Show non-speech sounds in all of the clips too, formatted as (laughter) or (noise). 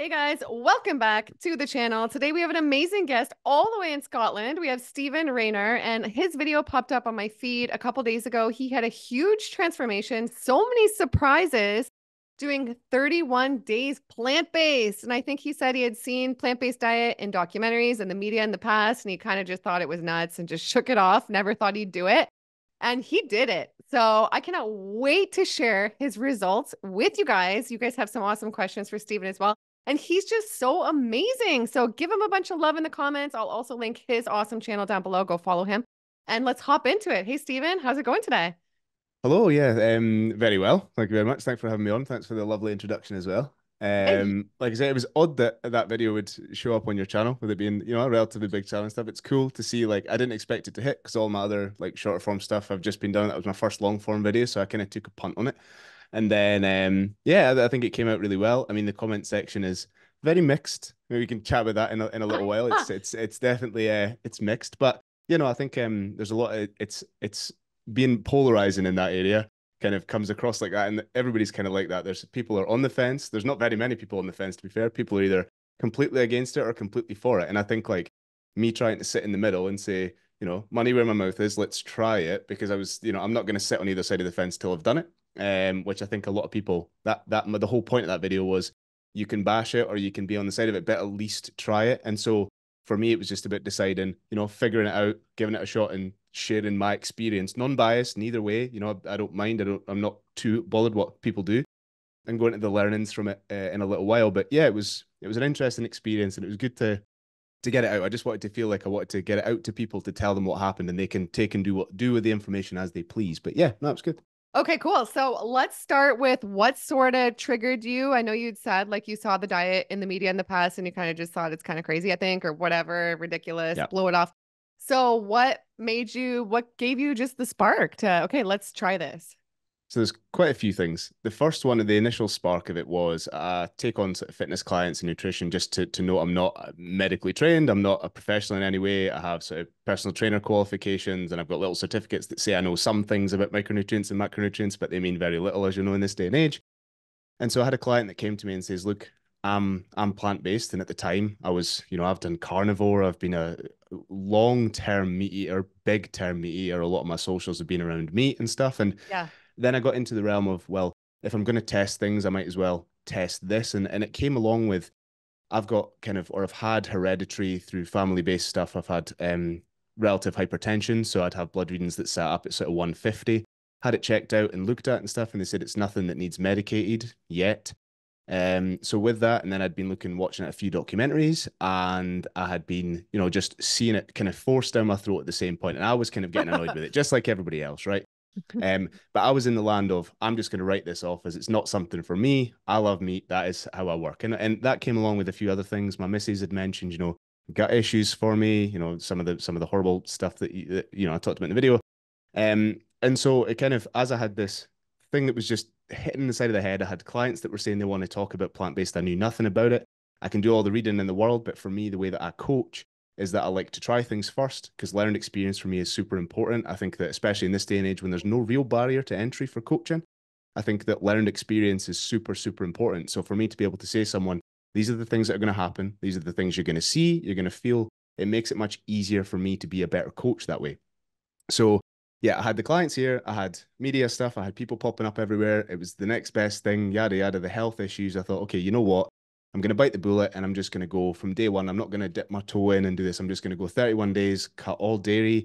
Hey guys, welcome back to the channel. Today we have an amazing guest all the way in Scotland. We have Steven Rayner, and his video popped up on my feed a couple days ago. He had a huge transformation, so many surprises doing 31 days plant-based. And I think he said he had seen plant-based diet in documentaries and the media in the past, and he kind of just thought it was nuts and just (laughs) shook it off, never thought he'd do it. And he did it. So I cannot wait to share his results with you guys. You guys have some awesome questions for Steven as well. And he's just so amazing. So give him a bunch of love in the comments. I'll also link his awesome channel down below. Go follow him. And let's hop into it. Hey, Steven, how's it going today? Hello, yeah, um, very well. Thank you very much. Thanks for having me on. Thanks for the lovely introduction as well. Um, like I said, it was odd that that video would show up on your channel with it being, you know, a relatively big channel and stuff. It's cool to see. Like, I didn't expect it to hit because all my other like shorter form stuff I've just been done. That was my first long form video, so I kind of took a punt on it. And then, um, yeah, I think it came out really well. I mean, the comment section is very mixed. Maybe we can chat about that in a, in a little while. It's it's it's definitely uh it's mixed, but you know, I think um there's a lot of it's it's being polarizing in that area kind of comes across like that. And everybody's kind of like that. There's people are on the fence. There's not very many people on the fence to be fair. People are either completely against it or completely for it. And i think like me trying to sit in the middle and say you know money where my mouth is let's try it because i was you know i'm not going to sit on either side of the fence till i've done it um which i think a lot of people that that the whole point of that video was you can bash it or you can be on the side of it, but at least try it. And so for me, it was just about deciding, you know, figuring it out, giving it a shot, and sharing my experience, non-biased, neither way. You know, I don't mind. I don't. I'm not too bothered what people do, and going into the learnings from it uh, in a little while. But yeah, it was it was an interesting experience, and it was good to to get it out. I just wanted to feel like I wanted to get it out to people to tell them what happened, and they can take and do what do with the information as they please. But yeah, that was good. Okay, cool. So let's start with what sort of triggered you. I know you'd said like you saw the diet in the media in the past and you kind of just thought it's kind of crazy, I think, or whatever, ridiculous, yep. blow it off. So what made you, what gave you just the spark to, okay, let's try this? So there's quite a few things. The first one, the initial spark of it was uh, take on sort of fitness clients and nutrition just to, to know I'm not medically trained. I'm not a professional in any way. I have sort of personal trainer qualifications and I've got little certificates that say I know some things about micronutrients and macronutrients, but they mean very little, as you know, in this day and age. And so I had a client that came to me and says, look, I'm I'm plant-based. And at the time I was, you know, I've done carnivore. I've been a long-term meat eater, big-term meat eater. A lot of my socials have been around meat and stuff. And yeah then I got into the realm of, well, if I'm going to test things, I might as well test this. And, and it came along with, I've got kind of, or I've had hereditary through family based stuff. I've had um, relative hypertension. So I'd have blood readings that sat up at sort of 150. Had it checked out and looked at and stuff. And they said it's nothing that needs medicated yet. Um, so with that, and then I'd been looking, watching a few documentaries, and I had been, you know, just seeing it kind of forced down my throat at the same point, and I was kind of getting annoyed with it, just like everybody else, right? (laughs) um, but I was in the land of I'm just going to write this off as it's not something for me. I love meat. That is how I work, and and that came along with a few other things. My missus had mentioned, you know, gut issues for me. You know, some of the some of the horrible stuff that you, you know I talked about in the video. Um, and so it kind of as I had this thing that was just hitting the side of the head. I had clients that were saying they want to talk about plant based. I knew nothing about it. I can do all the reading in the world, but for me, the way that I coach is that I like to try things first because learned experience for me is super important. I think that especially in this day and age when there's no real barrier to entry for coaching, I think that learned experience is super, super important. So for me to be able to say someone, these are the things that are going to happen, these are the things you're going to see, you're going to feel, it makes it much easier for me to be a better coach that way. So yeah, I had the clients here, I had media stuff, I had people popping up everywhere. It was the next best thing, yada yada, the health issues. I thought, okay, you know what? I'm going to bite the bullet and I'm just going to go from day one. I'm not going to dip my toe in and do this. I'm just going to go 31 days, cut all dairy,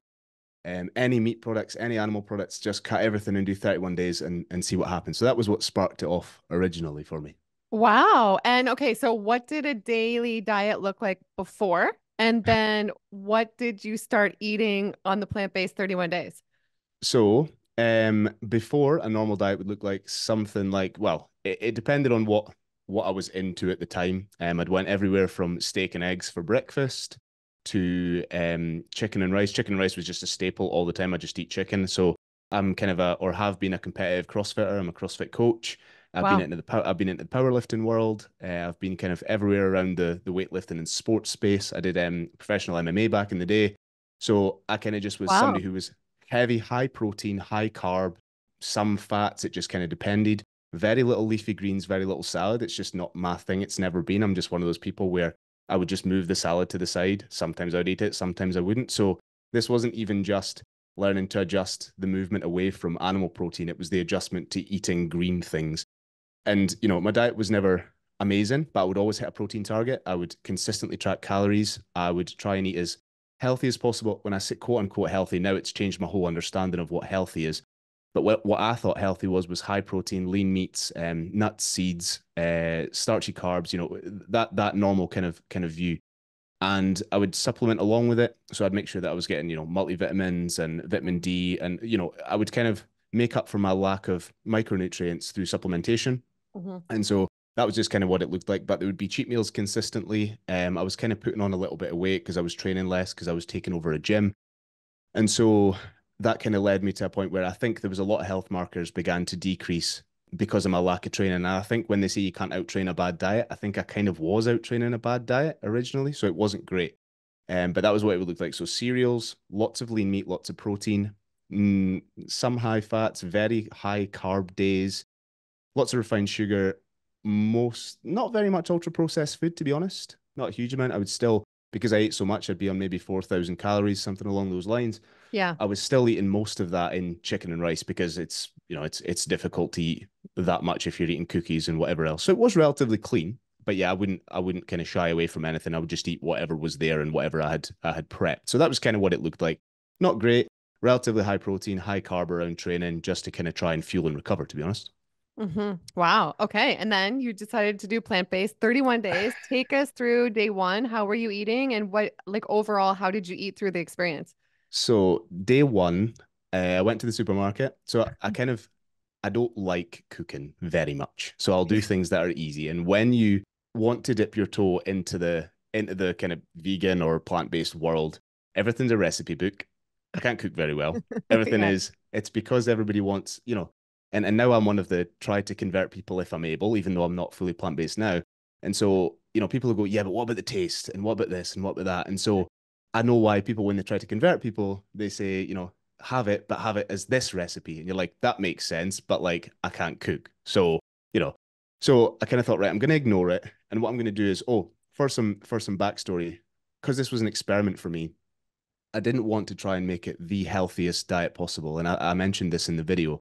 um, any meat products, any animal products, just cut everything and do 31 days and, and see what happens. So that was what sparked it off originally for me. Wow. And okay, so what did a daily diet look like before? And then what did you start eating on the plant based 31 days? So um, before a normal diet would look like something like, well, it, it depended on what what I was into at the time. Um, I'd went everywhere from steak and eggs for breakfast to um, chicken and rice. Chicken and rice was just a staple all the time. I just eat chicken. So I'm kind of a, or have been a competitive CrossFitter. I'm a CrossFit coach. I've wow. been into the I've been into the powerlifting world. Uh, I've been kind of everywhere around the the weightlifting and sports space. I did um, professional MMA back in the day, so I kind of just was wow. somebody who was heavy, high protein, high carb, some fats. It just kind of depended very little leafy greens, very little salad. It's just not my thing. It's never been. I'm just one of those people where I would just move the salad to the side. Sometimes I'd eat it, sometimes I wouldn't. So this wasn't even just learning to adjust the movement away from animal protein. It was the adjustment to eating green things. And, you know, my diet was never amazing, but I would always hit a protein target. I would consistently track calories. I would try and eat as healthy as possible. When I say quote unquote healthy, now it's changed my whole understanding of what healthy is. But what, what I thought healthy was was high protein, lean meats, um, nuts, seeds, uh, starchy carbs. You know that that normal kind of kind of view, and I would supplement along with it. So I'd make sure that I was getting you know multivitamins and vitamin D, and you know I would kind of make up for my lack of micronutrients through supplementation. Mm-hmm. And so that was just kind of what it looked like. But there would be cheat meals consistently. Um, I was kind of putting on a little bit of weight because I was training less because I was taking over a gym. And so that kind of led me to a point where I think there was a lot of health markers began to decrease because of my lack of training. And I think when they say you can't out train a bad diet, I think I kind of was out training a bad diet originally. So it wasn't great. Um, but that was what it would look like. So cereals, lots of lean meat, lots of protein, mm, some high fats, very high carb days, lots of refined sugar, most, not very much ultra processed food, to be honest. Not a huge amount. I would still, because I ate so much, I'd be on maybe 4,000 calories, something along those lines. Yeah. I was still eating most of that in chicken and rice because it's, you know, it's it's difficult to eat that much if you're eating cookies and whatever else. So it was relatively clean. But yeah, I wouldn't I wouldn't kind of shy away from anything. I would just eat whatever was there and whatever I had I had prepped. So that was kind of what it looked like. Not great, relatively high protein, high carb around training, just to kind of try and fuel and recover, to be honest. Mm-hmm. Wow. Okay. And then you decided to do plant based 31 days. (sighs) Take us through day one. How were you eating? And what, like, overall, how did you eat through the experience? So, day one, uh, I went to the supermarket. So, I kind of, I don't like cooking very much. So, I'll do things that are easy. And when you want to dip your toe into the, into the kind of vegan or plant based world, everything's a recipe book. I can't cook very well. (laughs) Everything yeah. is, it's because everybody wants, you know, and and now I'm one of the try to convert people if I'm able, even though I'm not fully plant based now. And so you know, people will go, yeah, but what about the taste? And what about this? And what about that? And so I know why people, when they try to convert people, they say, you know, have it, but have it as this recipe. And you're like, that makes sense, but like I can't cook. So, you know, so I kind of thought, right, I'm gonna ignore it. And what I'm gonna do is, oh, for some for some backstory, because this was an experiment for me, I didn't want to try and make it the healthiest diet possible. And I, I mentioned this in the video.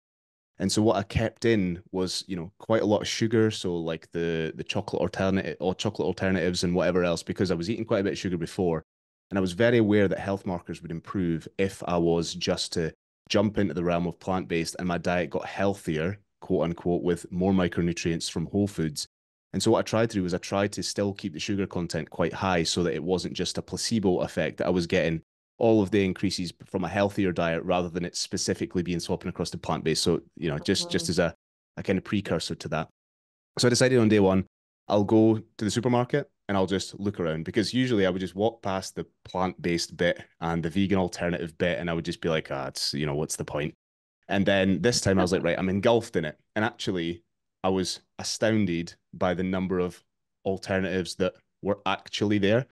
And so what I kept in was, you know, quite a lot of sugar. So like the the chocolate alternative or chocolate alternatives and whatever else, because I was eating quite a bit of sugar before. And I was very aware that health markers would improve if I was just to jump into the realm of plant-based and my diet got healthier, quote unquote, with more micronutrients from whole foods. And so what I tried to do was I tried to still keep the sugar content quite high so that it wasn't just a placebo effect that I was getting all of the increases from a healthier diet rather than it specifically being swapping across to plant based. So, you know, just just as a, a kind of precursor to that. So I decided on day one, I'll go to the supermarket and I'll just look around because usually I would just walk past the plant based bit and the vegan alternative bit and I would just be like, ah, it's, you know, what's the point? And then this time I was like, (laughs) right, I'm engulfed in it. And actually, I was astounded by the number of alternatives that were actually there.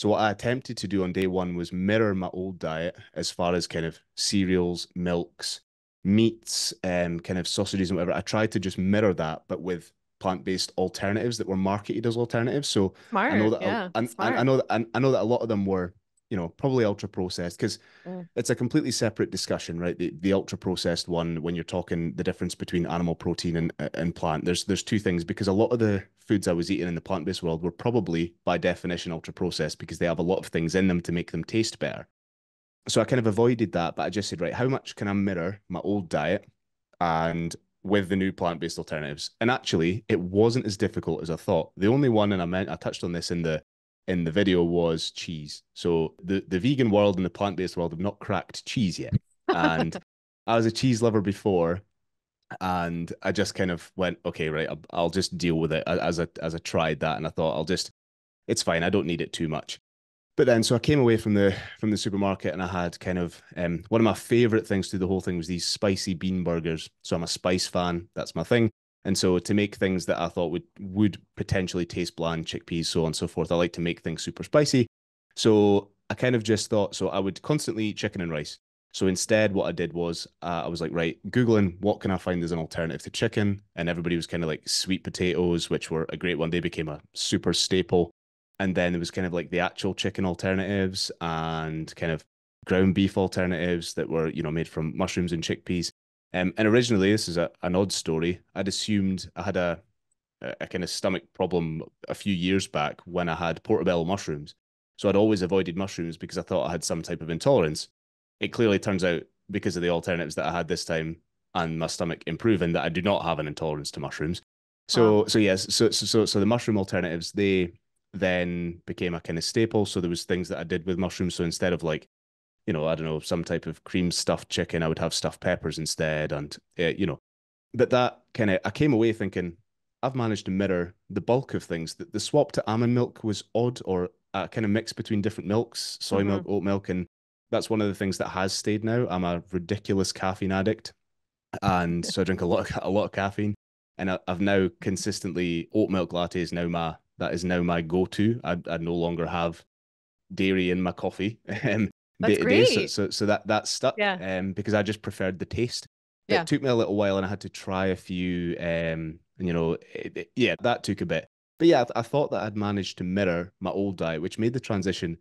So what I attempted to do on day one was mirror my old diet as far as kind of cereals, milks, meats, um, kind of sausages and whatever. I tried to just mirror that, but with plant-based alternatives that were marketed as alternatives. So smart, I know that, yeah, I, I, I know that I, I know that a lot of them were you know, probably ultra processed because mm. it's a completely separate discussion, right? The the ultra processed one, when you're talking the difference between animal protein and and plant, there's there's two things because a lot of the foods I was eating in the plant based world were probably by definition ultra processed because they have a lot of things in them to make them taste better. So I kind of avoided that, but I just said, right, how much can I mirror my old diet and with the new plant based alternatives? And actually, it wasn't as difficult as I thought. The only one, and I meant I touched on this in the in the video was cheese. So the, the vegan world and the plant based world have not cracked cheese yet. And (laughs) I was a cheese lover before, and I just kind of went, okay, right, I'll, I'll just deal with it as I as I tried that, and I thought I'll just, it's fine, I don't need it too much. But then, so I came away from the from the supermarket, and I had kind of um, one of my favorite things through the whole thing was these spicy bean burgers. So I'm a spice fan, that's my thing. And so to make things that I thought would would potentially taste bland, chickpeas, so on and so forth, I like to make things super spicy. So I kind of just thought, so I would constantly eat chicken and rice. So instead, what I did was uh, I was like, right, Googling what can I find as an alternative to chicken? And everybody was kind of like sweet potatoes, which were a great one. They became a super staple. And then there was kind of like the actual chicken alternatives and kind of ground beef alternatives that were, you know, made from mushrooms and chickpeas. Um, and originally, this is a, an odd story. I'd assumed I had a, a, kind of stomach problem a few years back when I had portobello mushrooms. So I'd always avoided mushrooms because I thought I had some type of intolerance it clearly turns out because of the alternatives that I had this time and my stomach improving that I do not have an intolerance to mushrooms. So wow. so yes, so so so the mushroom alternatives they then became a kind of staple. So there was things that I did with mushrooms. So instead of like, you know, I don't know, some type of cream stuffed chicken, I would have stuffed peppers instead, and uh, you know, but that kind of I came away thinking I've managed to mirror the bulk of things. That the swap to almond milk was odd, or a kind of mix between different milks, soy mm-hmm. milk, oat milk, and that's one of the things that has stayed now. I'm a ridiculous caffeine addict, and so I drink a lot of a lot of caffeine. And I, have now consistently oat milk latte is now my that is now my go to. I, I no longer have dairy in my coffee. (laughs) Um, day great. So, so, so that that stuck. Yeah. Um, because I just preferred the taste. Yeah. It took me a little while, and I had to try a few. Um, you know, it, it, yeah, that took a bit. But yeah, I, I thought that I'd managed to mirror my old diet, which made the transition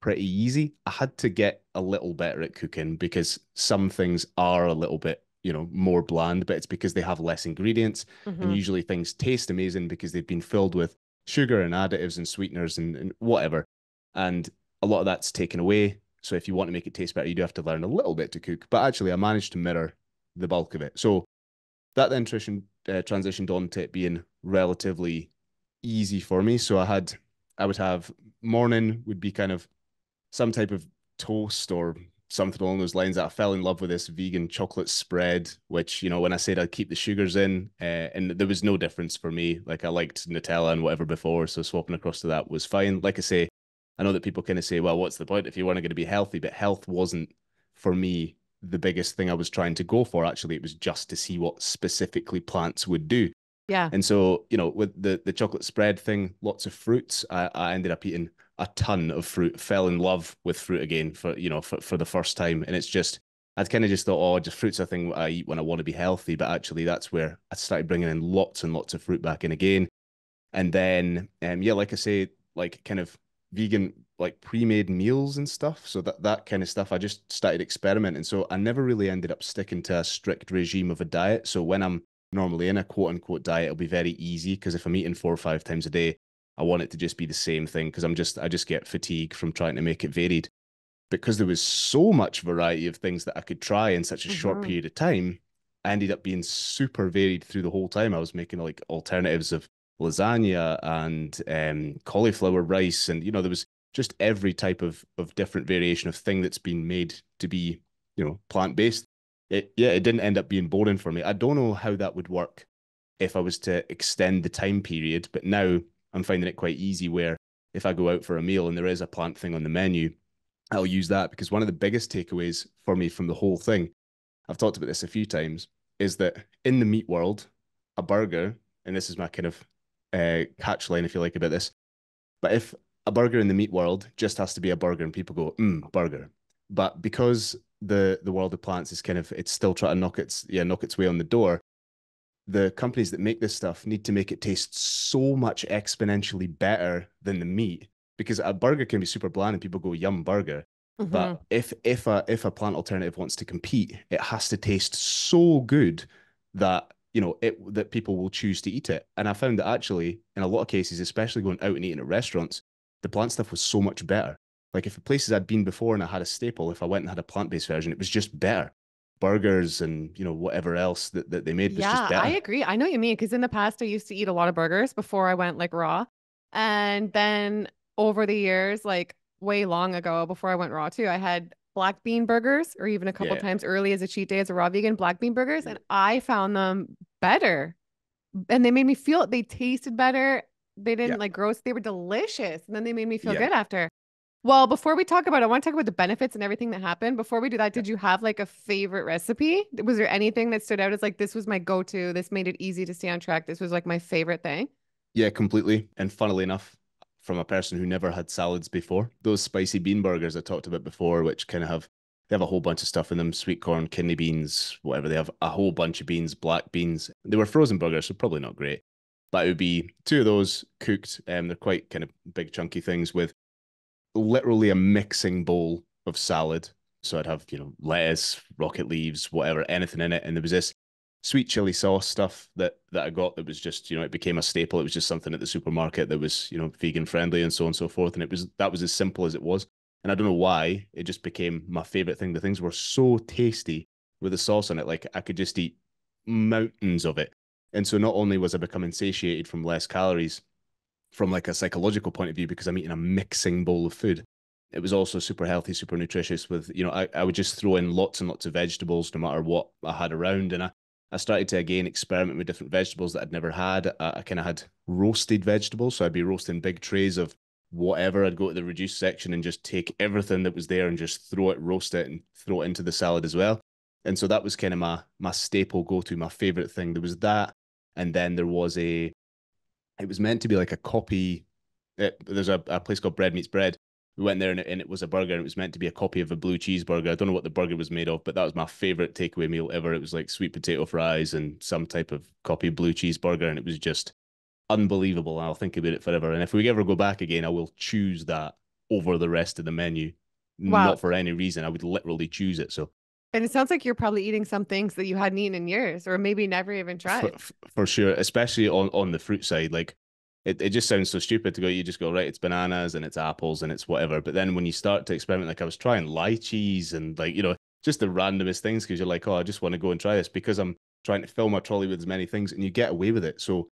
pretty easy. I had to get a little better at cooking because some things are a little bit, you know, more bland, but it's because they have less ingredients. Mm-hmm. And usually things taste amazing because they've been filled with sugar and additives and sweeteners and, and whatever. And a lot of that's taken away. So if you want to make it taste better, you do have to learn a little bit to cook. But actually, I managed to mirror the bulk of it. So that then transition, uh, transitioned on to it being relatively easy for me. So I had, I would have morning would be kind of some type of toast or something along those lines. I fell in love with this vegan chocolate spread, which, you know, when I said I'd keep the sugars in, uh, and there was no difference for me. Like I liked Nutella and whatever before, so swapping across to that was fine. Like I say, I know that people kind of say, well, what's the point if you weren't going to be healthy? But health wasn't for me the biggest thing I was trying to go for. Actually, it was just to see what specifically plants would do. Yeah. And so, you know, with the the chocolate spread thing, lots of fruits. I, I ended up eating a ton of fruit, fell in love with fruit again for you know for, for the first time. And it's just I'd kind of just thought, oh, just fruit's a thing I eat when I want to be healthy. But actually, that's where I started bringing in lots and lots of fruit back in again. And then, um, yeah, like I say, like kind of vegan, like pre-made meals and stuff. So that that kind of stuff, I just started experimenting. So I never really ended up sticking to a strict regime of a diet. So when I'm normally in a quote unquote diet, it'll be very easy because if I'm eating four or five times a day, I want it to just be the same thing because I'm just I just get fatigue from trying to make it varied. Because there was so much variety of things that I could try in such a mm-hmm. short period of time, I ended up being super varied through the whole time. I was making like alternatives of lasagna and um, cauliflower rice, and you know there was just every type of of different variation of thing that's been made to be you know plant based. It yeah, it didn't end up being boring for me. I don't know how that would work if I was to extend the time period, but now I'm finding it quite easy where if I go out for a meal and there is a plant thing on the menu, I'll use that because one of the biggest takeaways for me from the whole thing, I've talked about this a few times, is that in the meat world, a burger, and this is my kind of uh, catch line, if you like, about this, but if a burger in the meat world just has to be a burger and people go, mm, burger. But because the the world of plants is kind of it's still trying to knock its yeah knock its way on the door the companies that make this stuff need to make it taste so much exponentially better than the meat because a burger can be super bland and people go yum burger. Mm-hmm. but if if a if a plant alternative wants to compete it has to taste so good that you know it that people will choose to eat it. And i found that actually in a lot of cases especially going out and eating at restaurants the plant stuff was so much better. Like if the places i'd been before and i had a staple if i went and had a plant-based version it was just better burgers and you know whatever else that, that they made was yeah. I agree. I know what you mean because in the past I used to eat a lot of burgers before I went like raw. And then over the years, like way long ago, before I went raw too, I had black bean burgers or even a couple yeah. times early as a cheat day as a raw vegan black bean burgers. And I found them better. And they made me feel they tasted better. They didn't yeah. like gross. They were delicious. And then they made me feel yeah. good after. Well, before we talk about, it, I want to talk about the benefits and everything that happened. Before we do that, did you have like a favorite recipe? Was there anything that stood out as like this was my go-to? This made it easy to stay on track. This was like my favorite thing. Yeah, completely. And funnily enough, from a person who never had salads before, those spicy bean burgers I talked about before, which kind of have they have a whole bunch of stuff in them: sweet corn, kidney beans, whatever. They have a whole bunch of beans, black beans. They were frozen burgers, so probably not great. But it would be two of those cooked. Um, they're quite kind of big, chunky things with literally a mixing bowl of salad. So I'd have, you know, lettuce, rocket leaves, whatever, anything in it. And there was this sweet chili sauce stuff that that I got that was just, you know, it became a staple. It was just something at the supermarket that was, you know, vegan friendly and so on and so forth. And it was that was as simple as it was. And I don't know why it just became my favorite thing. The things were so tasty with the sauce on it. Like I could just eat mountains of it. And so not only was I becoming satiated from less calories from like a psychological point of view because I'm eating a mixing bowl of food, it was also super healthy, super nutritious with, you know, I, I would just throw in lots and lots of vegetables no matter what I had around. And I, I started to again experiment with different vegetables that I'd never had. I, I kind of had roasted vegetables. So I'd be roasting big trays of whatever. I'd go to the reduced section and just take everything that was there and just throw it, roast it, and throw it into the salad as well. And so that was kind of my my staple go to, my favorite thing. There was that, and then there was a. It was meant to be like a copy. It, there's a, a place called Bread Meats Bread, we went there and it, and it was a burger and it was meant to be a copy of a blue cheeseburger. I don't know what the burger was made of, but that was my favorite takeaway meal ever. It was like sweet potato fries and some type of copy blue cheeseburger, and it was just unbelievable. I'll think about it forever. And if we ever go back again, I will choose that over the rest of the menu. Wow. Not for any reason. I would literally choose it. So and it sounds like you're probably eating some things that you hadn't eaten in years or maybe never even tried. For, for, sure, especially on, on the fruit side. Like it, it just sounds so stupid to go, you just go, right, it's bananas and it's apples and it's whatever. But then when you start to experiment, like I was trying lychees and like, you know, just the randomest things because you're like, oh, I just want to go and try this because I'm trying to fill my trolley with as many things and you get away with it. So,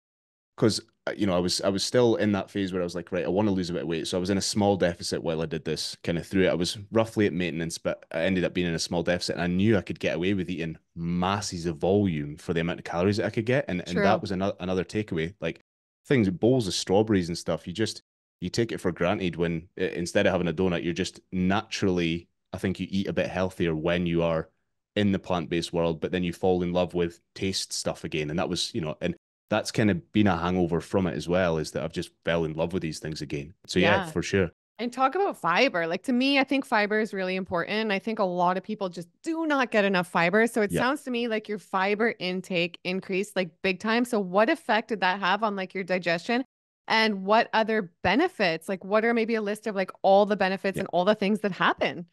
because, uh, you know, I was, I was still in that phase where I was like, right, I want to lose a bit of weight. So I was in a small deficit while I did this kind of through it. I was roughly at maintenance, but I ended up being in a small deficit and I knew I could get away with eating masses of volume for the amount of calories that I could get. And, and that was another, another takeaway. Like, things, bowls of strawberries and stuff, you just you take it for granted when instead of having a donut, you're just naturally, I think you eat a bit healthier when you are in the plant-based world, but then you fall in love with taste stuff again. And that was, you know, and that's kind of been a hangover from it as well, is that I've just fell in love with these things again. So yeah, yeah for sure. And talk about fiber. Like to me, I think fiber is really important. I think a lot of people just do not get enough fiber. So it yeah. sounds to me like your fiber intake increased like big time. So what effect did that have on like your digestion? And what other benefits? Like what are maybe a list of like all the benefits yeah. and all the things that happen?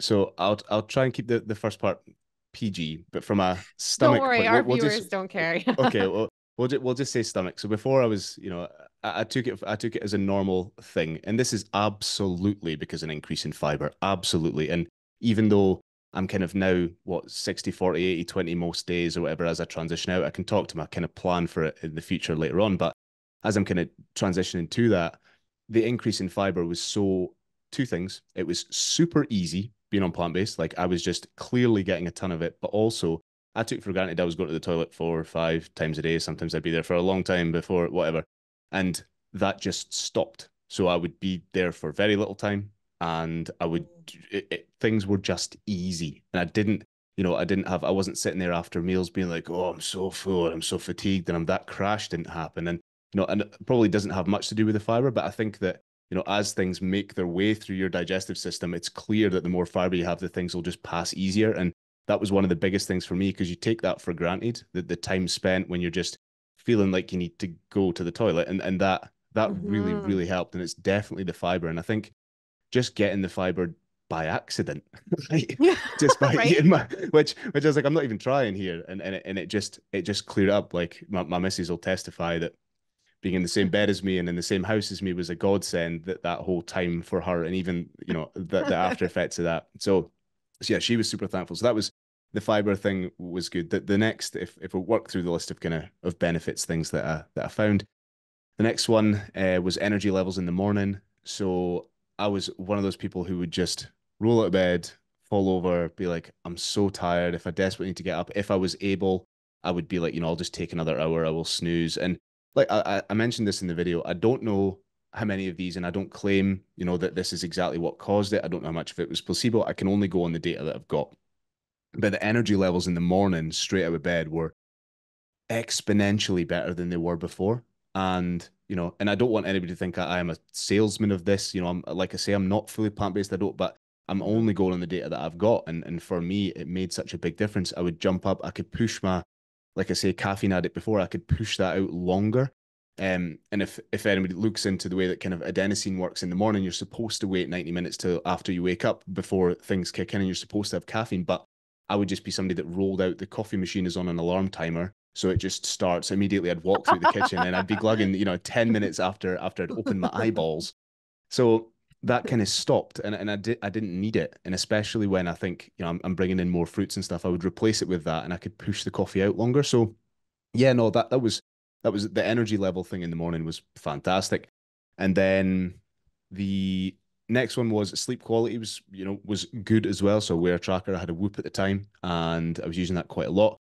So I'll I'll try and keep the, the first part PG, but from a stomach. Don't worry, point, our we'll, viewers just, don't care. (laughs) okay, well, we'll just, we'll just say stomach. So before I was, you know, I, I, took it I took it as a normal thing, and this is absolutely because an increase in fiber, absolutely. And even though I'm kind of now what 60 40 80 20 most days or whatever as I transition out, I can talk to my kind of plan for it in the future later on. But as I'm kind of transitioning to that, the increase in fiber was so two things. It was super easy being on plant based, like I was just clearly getting a ton of it, but also I took for granted I was going to the toilet four or five times a day. Sometimes I'd be there for a long time before whatever. And that just stopped. So I would be there for very little time and I would, mm. it, it, things were just easy. And I didn't, you know, I didn't have, I wasn't sitting there after meals being like, oh, I'm so full, I'm so fatigued, and I'm that crash didn't happen. And, you know, and it probably doesn't have much to do with the fiber, but I think that, you know, as things make their way through your digestive system, it's clear that the more fiber you have, the things will just pass easier. And that was one of the biggest things for me because you take that for granted that the time spent when you're just feeling like you need to go to the toilet and and that that mm-hmm. really really helped and it's definitely the fiber and i think just getting the fiber by accident (laughs) right? just by (laughs) right? eating my which which i was like i'm not even trying here and and it, and it just it just cleared up like my, my missus will testify that being in the same bed as me and in the same house as me was a godsend that that whole time for her and even you know the, the after (laughs) effects of that so, so yeah she was super thankful so that was the fiber thing was good. The, the next, if if we work through the list of kind of of benefits, things that I that I found, the next one uh, was energy levels in the morning. So I was one of those people who would just roll out of bed, fall over, be like, I'm so tired. If I desperately need to get up, if I was able, I would be like, you know, I'll just take another hour. I will snooze. And like I, I mentioned this in the video, I don't know how many of these, and I don't claim, you know, that this is exactly what caused it. I don't know how much of it was placebo. I can only go on the data that I've got but the energy levels in the morning straight out of bed were exponentially better than they were before and you know and i don't want anybody to think i am a salesman of this you know i'm like i say i'm not fully plant-based i don't but I'm only going on the data that I've got. And and for me, it made such a big difference. I would jump up, I could push my, like I say, caffeine addict before, I could push that out longer. Um, and if if anybody looks into the way that kind of adenosine works in the morning, you're supposed to wait 90 minutes till after you wake up before things kick in and you're supposed to have caffeine. But I would just be somebody that rolled out the coffee machine is on an alarm timer. So it just starts immediately. I'd walk through the kitchen and I'd be glugging, you know, 10 minutes after after I'd opened my eyeballs. So that kind of stopped and, and I, did, I didn't need it. And especially when I think, you know, I'm, I'm bringing in more fruits and stuff, I would replace it with that and I could push the coffee out longer. So yeah, no, that, that was, that was the energy level thing in the morning was fantastic. And then the next one was sleep quality was, you know, was good as well. So Wear Tracker, I had a Whoop at the time and I was using that quite a lot.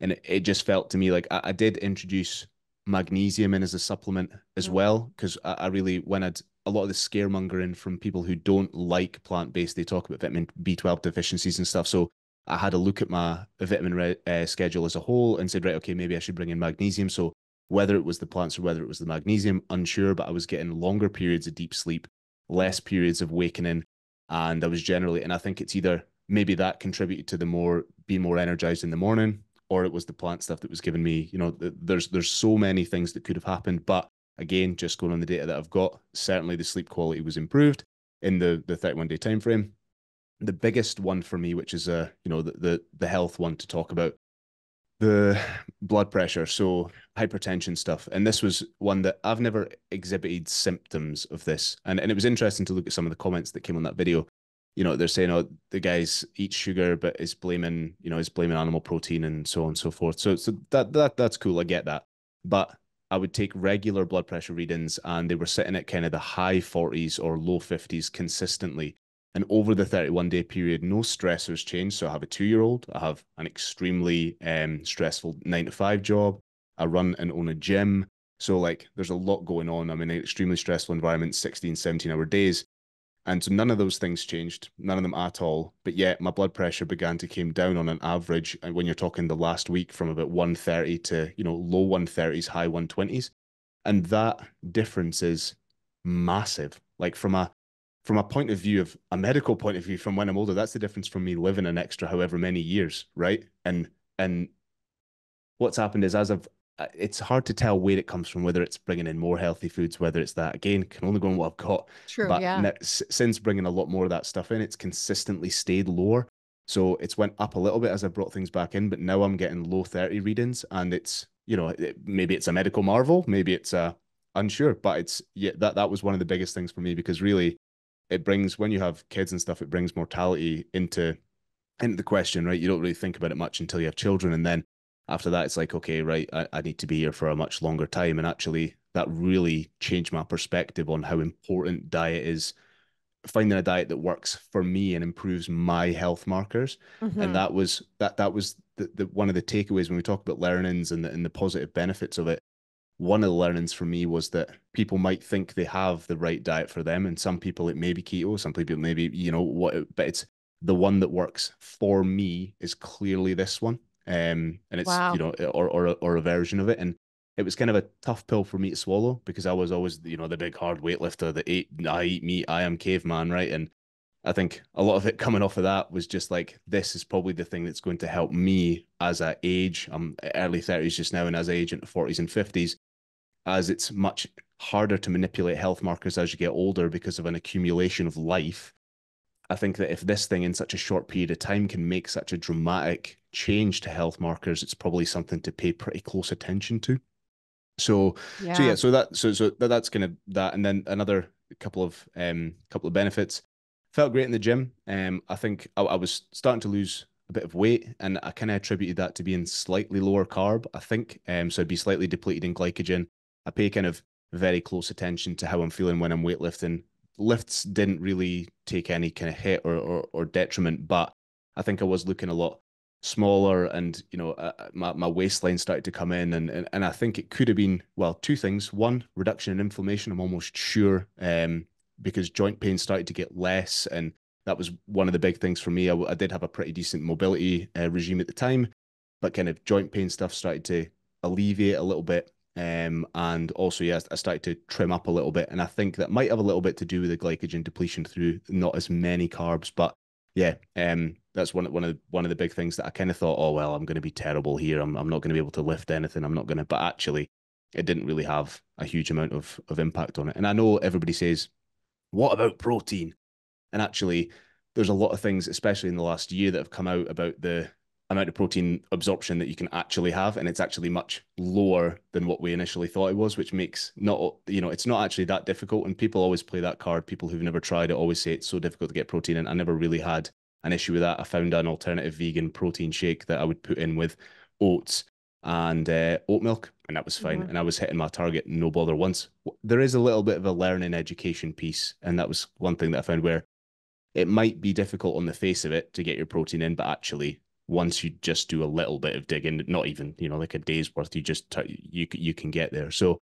And it, it just felt to me like I, I did introduce magnesium in as a supplement as Mm. well because I, I really when I'd a lot of the scaremongering from people who don't like plant-based they talk about vitamin b12 deficiencies and stuff so i had a look at my vitamin re- uh, schedule as a whole and said right okay maybe i should bring in magnesium so whether it was the plants or whether it was the magnesium unsure but i was getting longer periods of deep sleep less periods of wakening and i was generally and i think it's either maybe that contributed to the more being more energized in the morning or it was the plant stuff that was giving me, you know, th- there's there's so many things that could have happened. But again, just going on the data that I've got, certainly the sleep quality was improved in the the 31 day time frame. The biggest one for me, which is a uh, you know the, the the health one to talk about, the blood pressure, so hypertension stuff, and this was one that I've never exhibited symptoms of this, and and it was interesting to look at some of the comments that came on that video you know, they're saying, oh, the guys eat sugar, but is blaming, you know, is blaming animal protein and so on and so forth. So, so that that that's cool. I get that, but I would take regular blood pressure readings, and they were sitting at kind of the high 40s or low 50s consistently. And over the 31 day period, no stressors changed. So I have a two year old. I have an extremely um, stressful nine to five job. I run and own a gym. So like, there's a lot going on. I'm in an extremely stressful environment, 16, 17 hour days and so none of those things changed, none of them at all. But yet my blood pressure began to came down on an average. And when you're talking the last week from about 130 to, you know, low 130s, high 120s. And that difference is massive. Like from a from a point of view of a medical point of view from when I'm older, that's the difference from me living an extra however many years, right? And and what's happened is as I've uh, it's hard to tell where it comes from, whether it's bringing in more healthy foods, whether it's that again, can only go on what I've got. True. But yeah. ne- since bringing a lot more of that stuff in, it's consistently stayed lower. So it's went up a little bit as I brought things back in, but now I'm getting low 30 readings and it's, you know, it, maybe it's a medical marvel, maybe it's uh, unsure, but it's, yeah, that, that was one of the biggest things for me because really it brings, when you have kids and stuff, it brings mortality into, into the question, right? You don't really think about it much until you have children. And then after that, it's like, okay, right, I, I need to be here for a much longer time. And actually, that really changed my perspective on how important diet is. Finding a diet that works for me and improves my health markers, Mhm. and that was that that was the, the one of the takeaways when we talk about learnings and the, and the positive benefits of it. One of the learnings for me was that people might think they have the right diet for them, and some people it may be keto, some people maybe you know what, but it's the one that works for me is clearly this one um, and it's Wow. you know, or or a- or a version of it, and it was kind of a tough pill for me to swallow because I was always you know the big hard weightlifter that ate I eat meat, I am caveman, right? And I think a lot of it coming off of that was just like this is probably the thing that's going to help me as I age. I'm early thirties just now, and as I age into forties and fifties, as it's much harder to manipulate health markers as you get older because of an accumulation of life. I think that if this thing in such a short period of time can make such a dramatic change to health markers, it's probably something to pay pretty close attention to. So, yeah. so yeah, so that so so that, that's kind of that, and then another couple of um couple of benefits. Felt great in the gym. Um, I think I, I was starting to lose a bit of weight, and I kind of attributed that to being slightly lower carb. I think um, so I'd be slightly depleted in glycogen. I pay kind of very close attention to how I'm feeling when I'm weightlifting. Lifts didn't really take any kind of hit or, or, or detriment, but I think I was looking a lot smaller and you know uh, my, my waistline started to come in and, and and I think it could have been well two things one reduction in inflammation I'm almost sure um because joint pain started to get less and that was one of the big things for me I, I did have a pretty decent mobility uh, regime at the time but kind of joint pain stuff started to alleviate a little bit Um, and also, yeah, I started to trim up a little bit. And I think that might have a little bit to do with the glycogen depletion through not as many carbs. But yeah, um, that's one of one of one of the big things that I kind of thought, oh well, I'm going to be terrible here. I'm I'm not going to be able to lift anything. I'm not going to. But actually, it didn't really have a huge amount of of impact on it. And I know everybody says, what about protein? And actually, there's a lot of things, especially in the last year, that have come out about the amount of protein absorption that you can actually have and it's actually much lower than what we initially thought it was which makes not you know it's not actually that difficult. And people always play that card. People who've never tried it always say it's so difficult to get protein and i never really had an issue with that. I found an alternative vegan protein shake that i would put in with oats and uh, oat milk and that was fine mm-hmm. and i was hitting my target no bother once there is a little bit of a learning education piece and that was one thing that i found where it might be difficult on the face of it to get your protein in but actually once you just do a little bit of digging, not even you know like a day's worth, you just t- you you can get there. So,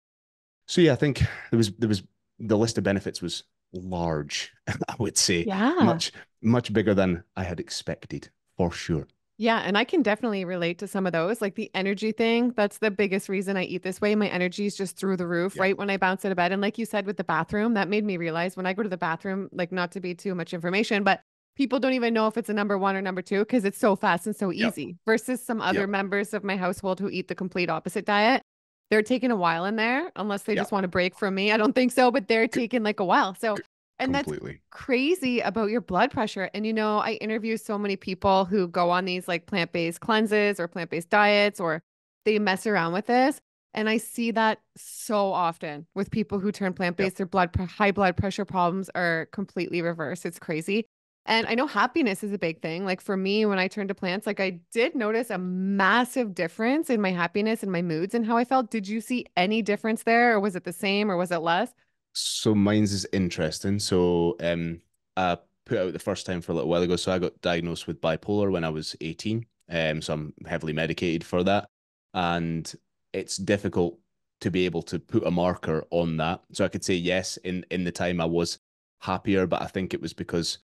so yeah, I think there was there was the list of benefits was large. (laughs) I would say, yeah, much much bigger than I had expected for sure. Yeah, and I can definitely relate to some of those. Like the energy thing, that's the biggest reason I eat this way. My energy is just through the roof, yeah. right? When I bounce out of bed. And like you said with the bathroom, that made me realize when I go to the bathroom, like not to be too much information, but people don't even know if it's a number one or number two because it's so fast and so easy yep. versus some other yep. members of my household who eat the complete opposite diet. They're taking a while in there unless they yep. just want to break from me. I don't think so, but they're taking like a while. So, and Completely. that's crazy about your blood pressure. And you know, I interview so many people who go on these like plant based cleanses or plant based diets or they mess around with this. And I see that so often with people who turn plant based, their blood high blood pressure problems are completely reversed. It's crazy. And I know happiness is a big thing. Like for me, when I turned to plants, like I did notice a massive difference in my happiness and my moods and how I felt. Did you see any difference there, or was it the same, or was it less? So mine's is interesting. So um, I put out the first time for a little while ago. So I got diagnosed with bipolar when I was 18. Um, so I'm heavily medicated for that, and it's difficult to be able to put a marker on that. So I could say yes, in in the time I was happier, but I think it was because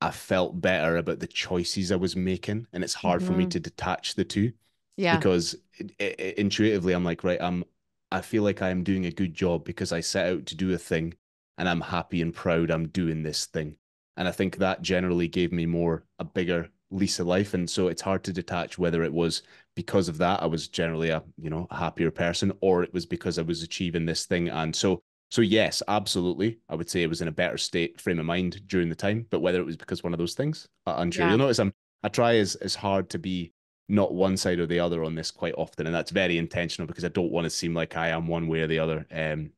I felt better about the choices I was making, and it's hard mm-hmm. for me mm-hmm. to detach the two. Yeah, because it, it, intuitively, I'm like, right, I'm. I feel like I am doing a good job because I set out to do a thing, and I'm happy and proud I'm doing this thing. And I think that generally gave me more a bigger lease of life, and so it's hard to detach whether it was because of that I was generally a you know a happier person, or it was because I was achieving this thing. And so so yes, absolutely. I would say it was in a better state frame of mind during the time, but whether it was because one of those things, I'm unsure. Yeah. You'll notice I'm I try as as hard to be not one side or the other on this quite often, and that's very intentional because I don't want to seem like I am one way or the other. Um,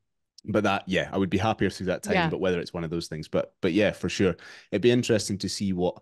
but that yeah, I would be happier through that time. Yeah. But whether it's one of those things, but but yeah, for sure, it'd be interesting to see what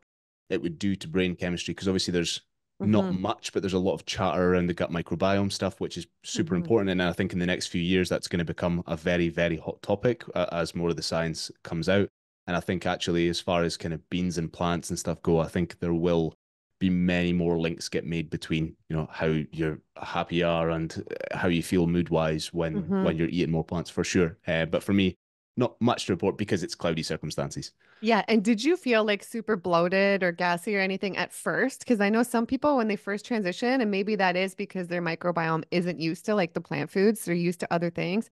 it would do to brain chemistry because obviously there's Mm-hmm. Not much, but there's a lot of chatter around the gut microbiome stuff, which is super mm-hmm. important. And I think in the next few years, that's going to become a very, very hot topic uh, as more of the science comes out. And I think actually, as far as kind of beans and plants and stuff go, I think there will be many more links get made between you know how you're happy are and uh, how you feel mood wise when mm-hmm. when you're eating more plants for sure. Uh, but for me, not much to report because it's cloudy circumstances. Yeah. And did you feel like super bloated or gassy or anything at first? Because I know some people, when they first transition, and maybe that is because their microbiome isn't used to like the plant foods, they're used to other things.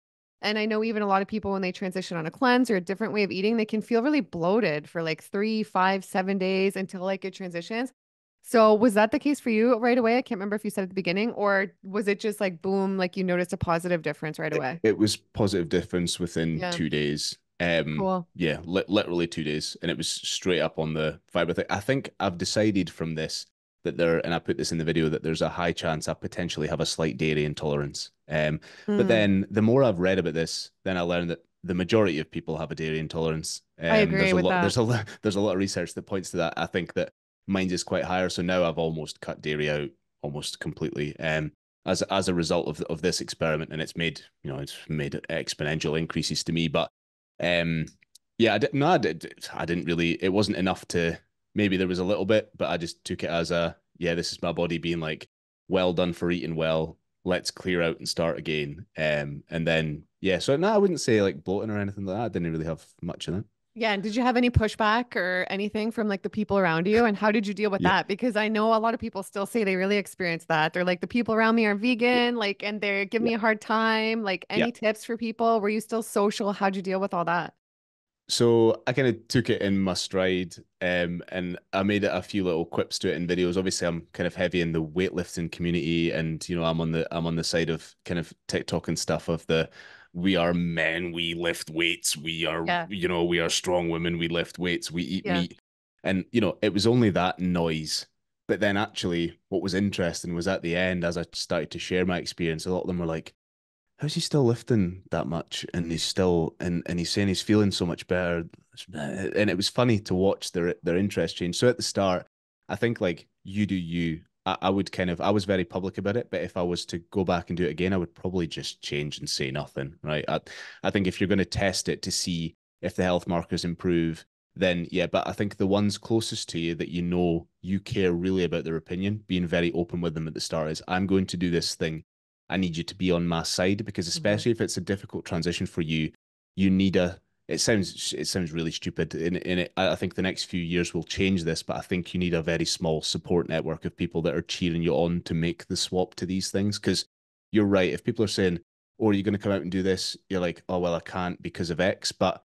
And I know even a lot of people, when they transition on a cleanse or a different way of eating, they can feel really bloated for like three, five, seven days until like it transitions. So was that the case for you right away? I can't remember if you said at the beginning, or was it just like boom, like you noticed a positive difference right away? It, it was positive difference within yeah. two days. Um, cool. Yeah, li- literally two days, and it was straight up on the fiber thing. I think I've decided from this that there, and I put this in the video that there's a high chance I potentially have a slight dairy intolerance. Um, mm. but hmm. then the more I've read about this, then I learned that the majority of people have a dairy intolerance. Um, I agree there's a with lot, that. There's a lot. (laughs) There's a lot of research that points to that. I think that mine is quite higher. So now I've almost cut dairy out almost completely. Um, as as a result of of this experiment, and it's made you know it's made exponential increases to me. But um, yeah, I did, no, I, did, I didn't really. It wasn't enough to. Maybe there was a little bit, but I just took it as a yeah. This is my body being like, well done for eating well. Let's clear out and start again. Um, and then yeah, so no, I wouldn't say like bloating or anything like that. I didn't really have much of that. Yeah. And did you have any pushback or anything from like the people around you? And how did you deal with Yeah. that? Because I know a lot of people still say they really experience that. They're like, the people around me are vegan, like, and they give Yeah. me a hard time. Like, Yeah. any tips for people? Were you still social? How'd you deal with all that? So I kind of took it in my stride, um, and I made a few little quips to it in videos. Obviously, I'm kind of heavy in the weightlifting community, and you know, I'm on the I'm on the side of kind of TikTok and stuff of the we are men, we lift weights, we are Yeah. you know, we are strong women, we lift weights, we eat Yeah. meat, and you know, it was only that noise. But then actually, what was interesting was at the end, as I started to share my experience, a lot of them were like, how's he still lifting that much and he's still and and he's saying he's feeling so much better and it was funny to watch their their interest change so at the start i think like you do you I, I would kind of i was very public about it but if i was to go back and do it again i would probably just change and say nothing right i, I think if you're going to test it to see if the health markers improve then yeah but i think the ones closest to you that you know you care really about their opinion being very open with them at the start is i'm going to do this thing I need you to be on my side because mm-hmm. especially if it's a difficult transition for you, you need a. It sounds it sounds really stupid, and in it, I think the next few years will change this. But I think you need a very small support network of people that are cheering you on to make the swap to these things. Because you're right, if people are saying, "Oh, are you going to come out and do this?" You're like, "Oh, well, I can't because of X." But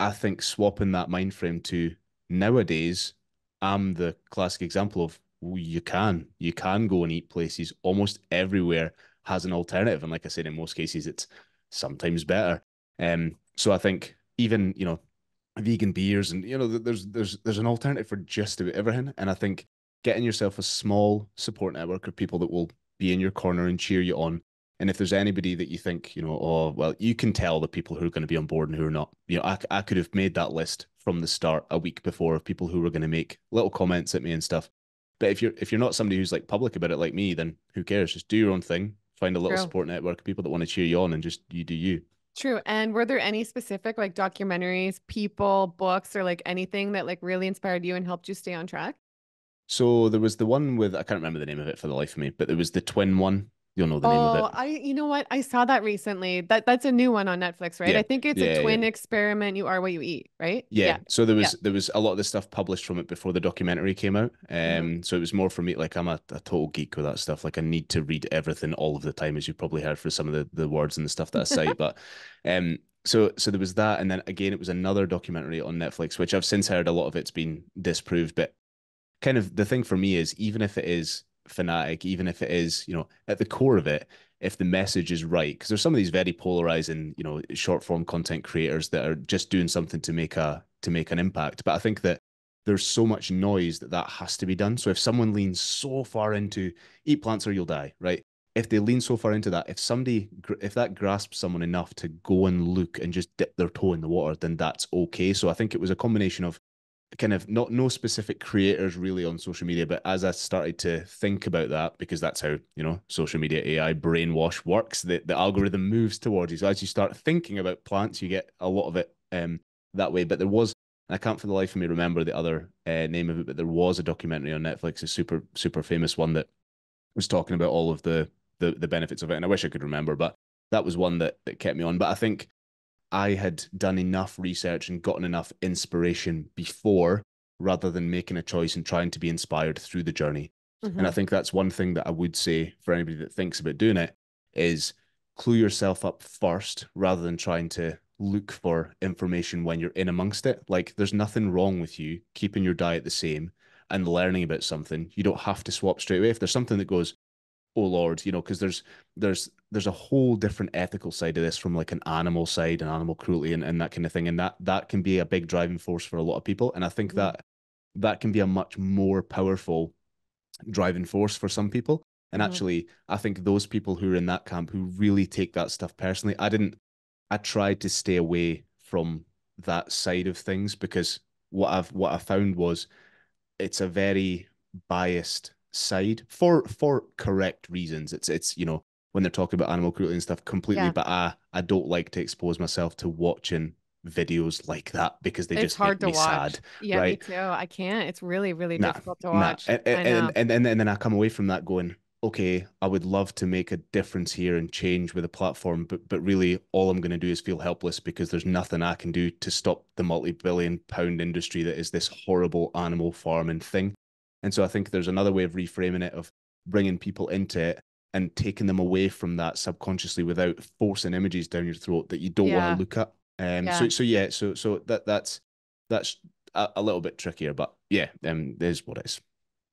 I think swapping that mind frame to nowadays, I'm the classic example of you can you can go and eat places almost everywhere has an alternative. And like I said, in most cases, it's sometimes better. Um, so I think even you know vegan beers and you know there's there's there's an alternative for just about everything. And I think getting yourself a small support network of people that will be in your corner and cheer you on. And if there's anybody that you think, you know, oh, well, you can tell the people who are going to be on board and who are not. You know, I, I could have made that list from the start a week before of people who were going to make little comments at me and stuff. But if you're if you're not somebody who's like public about it like me, then who cares? Just do your own thing, find a little True. support network of people that want to cheer you on and just you do you. True. And were there any specific like documentaries, people, books, or like anything that like really inspired you and helped you stay on track? So there was the one with I can't remember the name of it for the life of me, but there was the twin one. You'll know the name of Oh, it. I you know what? I saw that recently. That that's a new one on Netflix, right? Yeah. I think it's Yeah, a yeah. twin experiment. You are what you eat, right? Yeah. So there was Yeah. there was a lot of the stuff published from it before the documentary came out. Um Mhm. so it was more for me like I'm a, a total geek with that stuff. Like I need to read everything all of the time, as you probably heard for some of the, the words and the stuff that I cite. (laughs) but um so so there was that and then again it was another documentary on Netflix, which I've since heard a lot of it's been disproved. But kind of the thing for me is even if it is fanatic, even if it is, you know, at the core of it, if the message is right, because there's some of these very polarizing, you know, short form content creators that are just doing something to make a to make an impact. But I think that there's so much noise that that has to be done. So if someone leans so far into eat plants or you'll die, right? If they lean so far into that, if somebody, if that grasps someone enough to go and look and just dip their toe in the water, then that's okay. So I think it was a combination of kind of not no specific creators really on social media, but as I started to think about that, because that's how you know social media AI brainwash works, the the algorithm moves towards you. So as you start thinking about plants, you get a lot of it um that way. But there was, I can't for the life of me remember the other uh, name of it, but there was a documentary on Netflix, a super super famous one that was talking about all of the the the benefits of it, and I wish I could remember, but that was one that that kept me on. But I think I had done enough research and gotten enough inspiration before rather than making a choice and trying to be inspired through the journey. And I Mhm. think that's one thing that I would say for anybody that thinks about doing it is clue yourself up first rather than trying to look for information when you're in amongst it. Like there's nothing wrong with you keeping your diet the same and learning about something. You don't have to swap straight away. If there's something that goes, oh Lord, you know, because there's there's there's a whole different ethical side of this from like an animal side and animal cruelty and, and that kind of thing. And that that can be a big driving force for a lot of people. And I think Mhm. that that can be a much more powerful driving force for some people. And Mhm. actually, I think those people who are in that camp who really take that stuff personally, I didn't, I tried to stay away from that side of things because what I've what I found was it's a very biased side for for correct reasons. It's it's you know when they're talking about animal cruelty and stuff completely, Yeah. but I I don't like to expose myself to watching videos like that because they It's just hard make to me watch. sad. Yeah, me too. I can't. It's really, really Nah, difficult to Nah, watch. and and and and and then I come away from that going, okay, I would love to make a difference here and change with a platform, but but really all I'm going to do is feel helpless because there's nothing I can do to stop the multi-billion pound industry that is this horrible animal farming thing. And so I think there's another way of reframing it of bringing people into it and taking them away from that subconsciously without forcing images down your throat that you don't Yeah. want to look at. Um Yeah. so so yeah, so so that that's that's a, a little bit trickier, but yeah, um, there's what it is.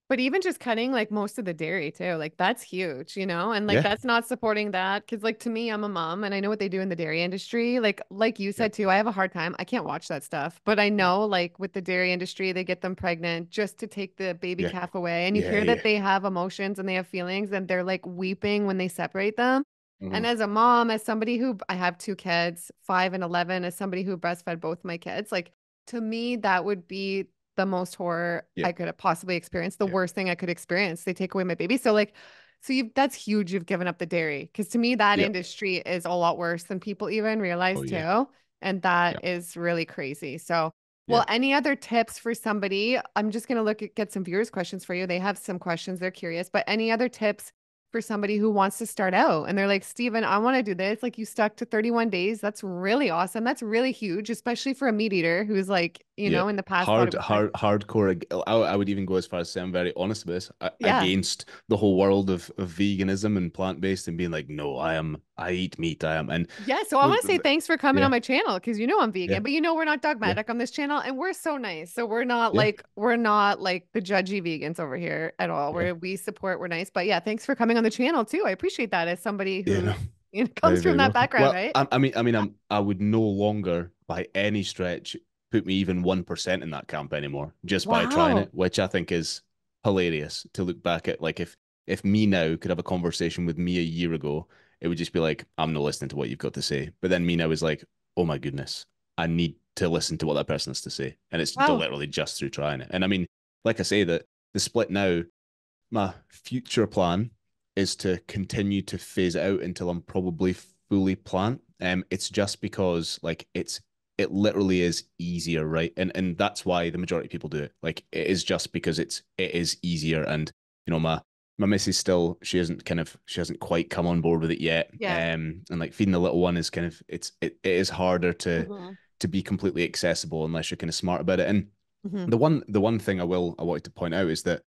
But even just cutting like most of the dairy too, like that's huge, you know? And like Yeah. that's not supporting that cuz like to me I'm a mom and I know what they do in the dairy industry. Like like you Yeah. said too, I have a hard time. I can't watch that stuff. But I know like with the dairy industry, they get them pregnant just to take the baby Yeah. calf away and you Yeah, hear that yeah. they have emotions and they have feelings and they're like weeping when they separate them. And Mhm. as a mom, as somebody who I have two kids, 5 and 11, as somebody who breastfed both my kids, like to me that would be the most horror Yeah. I could have possibly experienced, the Yeah. worst thing I could experience. They take away my baby. So like so you that's huge you've given up the dairy cuz to me that Yeah. industry is a lot worse than people even realize Oh, too. And that is really crazy. So well, any other tips for somebody? I'm just going to look at get some viewers questions for you. They have some questions, they're curious, but any other tips for somebody who wants to start out and they're like, "Steven, I want to do this." Like you stuck to 31 days. That's really awesome. That's really huge, especially for a meat eater who's like, you Yeah. know, in the past hard, hard, hardcore. I, I would even go as far as saying, I'm very honest with this, Yeah. against the whole world of, of veganism and plant based, and being like, no, I am, I eat meat, I am, and Yeah, so I want to say thanks for coming yeah. on my channel because you know I'm vegan, but you know we're not dogmatic on this channel and we're so nice. So we're not like we're not like the judgy vegans over here at all. Where we support, we're nice. But yeah, thanks for coming on the channel too. I appreciate that as somebody who you know, (laughs) you know, comes very from that welcome. background, Well, right? I, I mean, I mean, I'm, I would no longer, by any stretch, put me even one percent in that camp anymore, just by trying it, which I think is hilarious to look back at. Like if if me now could have a conversation with me a year ago, it would just be like, I'm not listening to what you've got to say. But then me now is like, oh my goodness, I need to listen to what that person has to say, and it's Wow. literally just through trying it. And I mean, like I say, that the split now, my future plan is to continue to phase it out until I'm probably fully plant. Um, it's just because like it's it literally is easier, right? And and that's why the majority of people do it. Like it is just because it's it is easier. And you know, my my missus still she hasn't kind of she hasn't quite come on board with it yet. Yeah. Um, and like feeding the little one is kind of it's it, it is harder to Mhm, to be completely accessible unless you're kind of smart about it. And mhm. the one the one thing I will I wanted to point out is that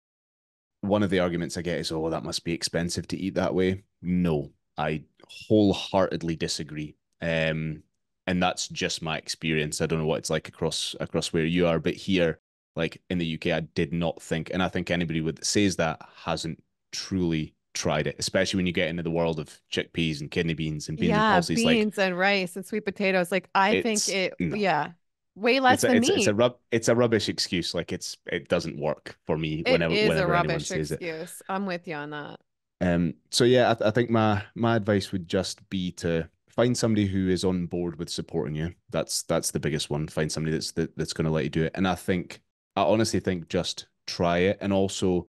one of the arguments I get is, oh, that must be expensive to eat that way. No, I wholeheartedly disagree. Um, and that's just my experience. I don't know what it's like across across where you are, but here, like in the UK, I did not think, and I think anybody that says that hasn't truly tried it, especially when you get into the world of chickpeas and kidney beans and beans and Yeah, pulses. Like beans and rice and sweet potatoes. Like I think it no. yeah, way less it's a, than it's, meat. it's a rub it's a rubbish excuse. Like it's it doesn't work for me It whenever is a whenever anyone rubbish excuse. I'm with you on that. Um, so yeah, I, I think my my advice would just be to find somebody who is on board with supporting you. That's that's the biggest one. Find somebody that's that, that's going to let you do it. And I think I honestly think just try it. And also,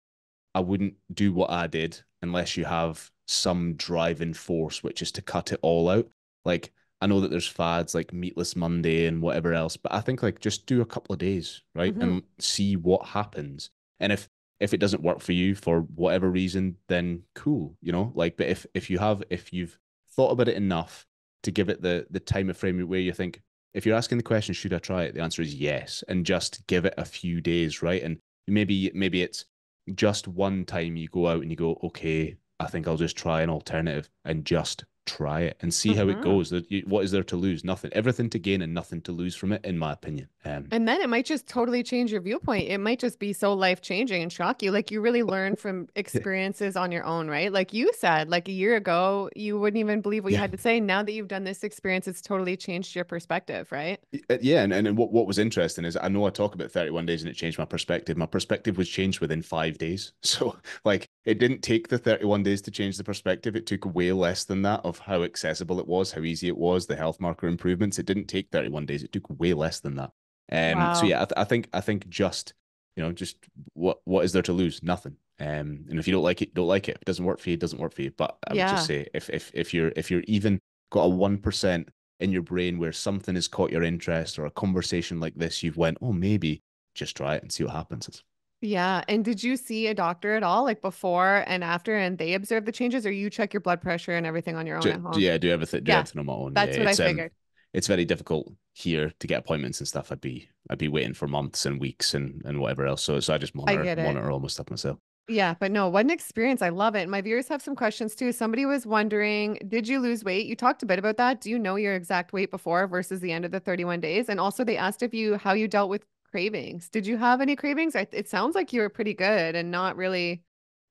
I wouldn't do what I did unless you have some driving force, which is to cut it all out. Like I know that there's fads like Meatless Monday and whatever else, but I think like just do a couple of days, right, Mhm. and see what happens. And if if it doesn't work for you for whatever reason, then cool, you know. Like, but if if you have if you've thought about it enough to give it the the time of frame where you think if you're asking the question, should I try it? The answer is yes, and just give it a few days, right? And maybe maybe it's just one time you go out and you go, okay, I think I'll just try an alternative and just try it and see how Mhm. it goes. What is there to lose? Nothing. Everything to gain and nothing to lose from it, in my opinion. Um, And then it might just totally change your viewpoint. It might just be so life changing and shock you. Like you really learn from (laughs) experiences on your own, right? Like you said, like a year ago, you wouldn't even believe what you had to say. Now that you've done this experience, it's totally changed your perspective, right? Uh, Yeah, and, and what, what was interesting is I know I talk about 31 days and it changed my perspective. My perspective was changed within five days. (laughs) So, like, it didn't take the 31 days to change the perspective. It took way less than that of how accessible it was, how easy it was, the health marker improvements. It didn't take 31 days. It took way less than that. Um, Wow. so yeah, I, th- I think I think just you know just what what is there to lose? Nothing. Um, and if you don't like it, don't like it. If it doesn't work for you, it doesn't work for you. But I would just say if if if you're if you're even got a one percent in your brain where something has caught your interest or a conversation like this, you've went, oh maybe just try it and see what happens. It's- Yeah. And did you see a doctor at all, like before and after, and they observed the changes, or you check your blood pressure and everything on your own Do, at home? yeah, do everything, do Yeah, everything on my own. that's yeah, what I um, figured. it's very difficult here to get appointments and stuff. I'd be I'd be waiting for months and weeks and and whatever else. So so I just I monitor it. monitor all my stuff myself. Yeah, but no, what an experience. I love it. My viewers have some questions too. Somebody was wondering, did you lose weight? You talked a bit about that. Do you know your exact weight before versus the end of the 31 days? And also they asked if you how you dealt with cravings. Did you have any cravings? It sounds like you were pretty good and not really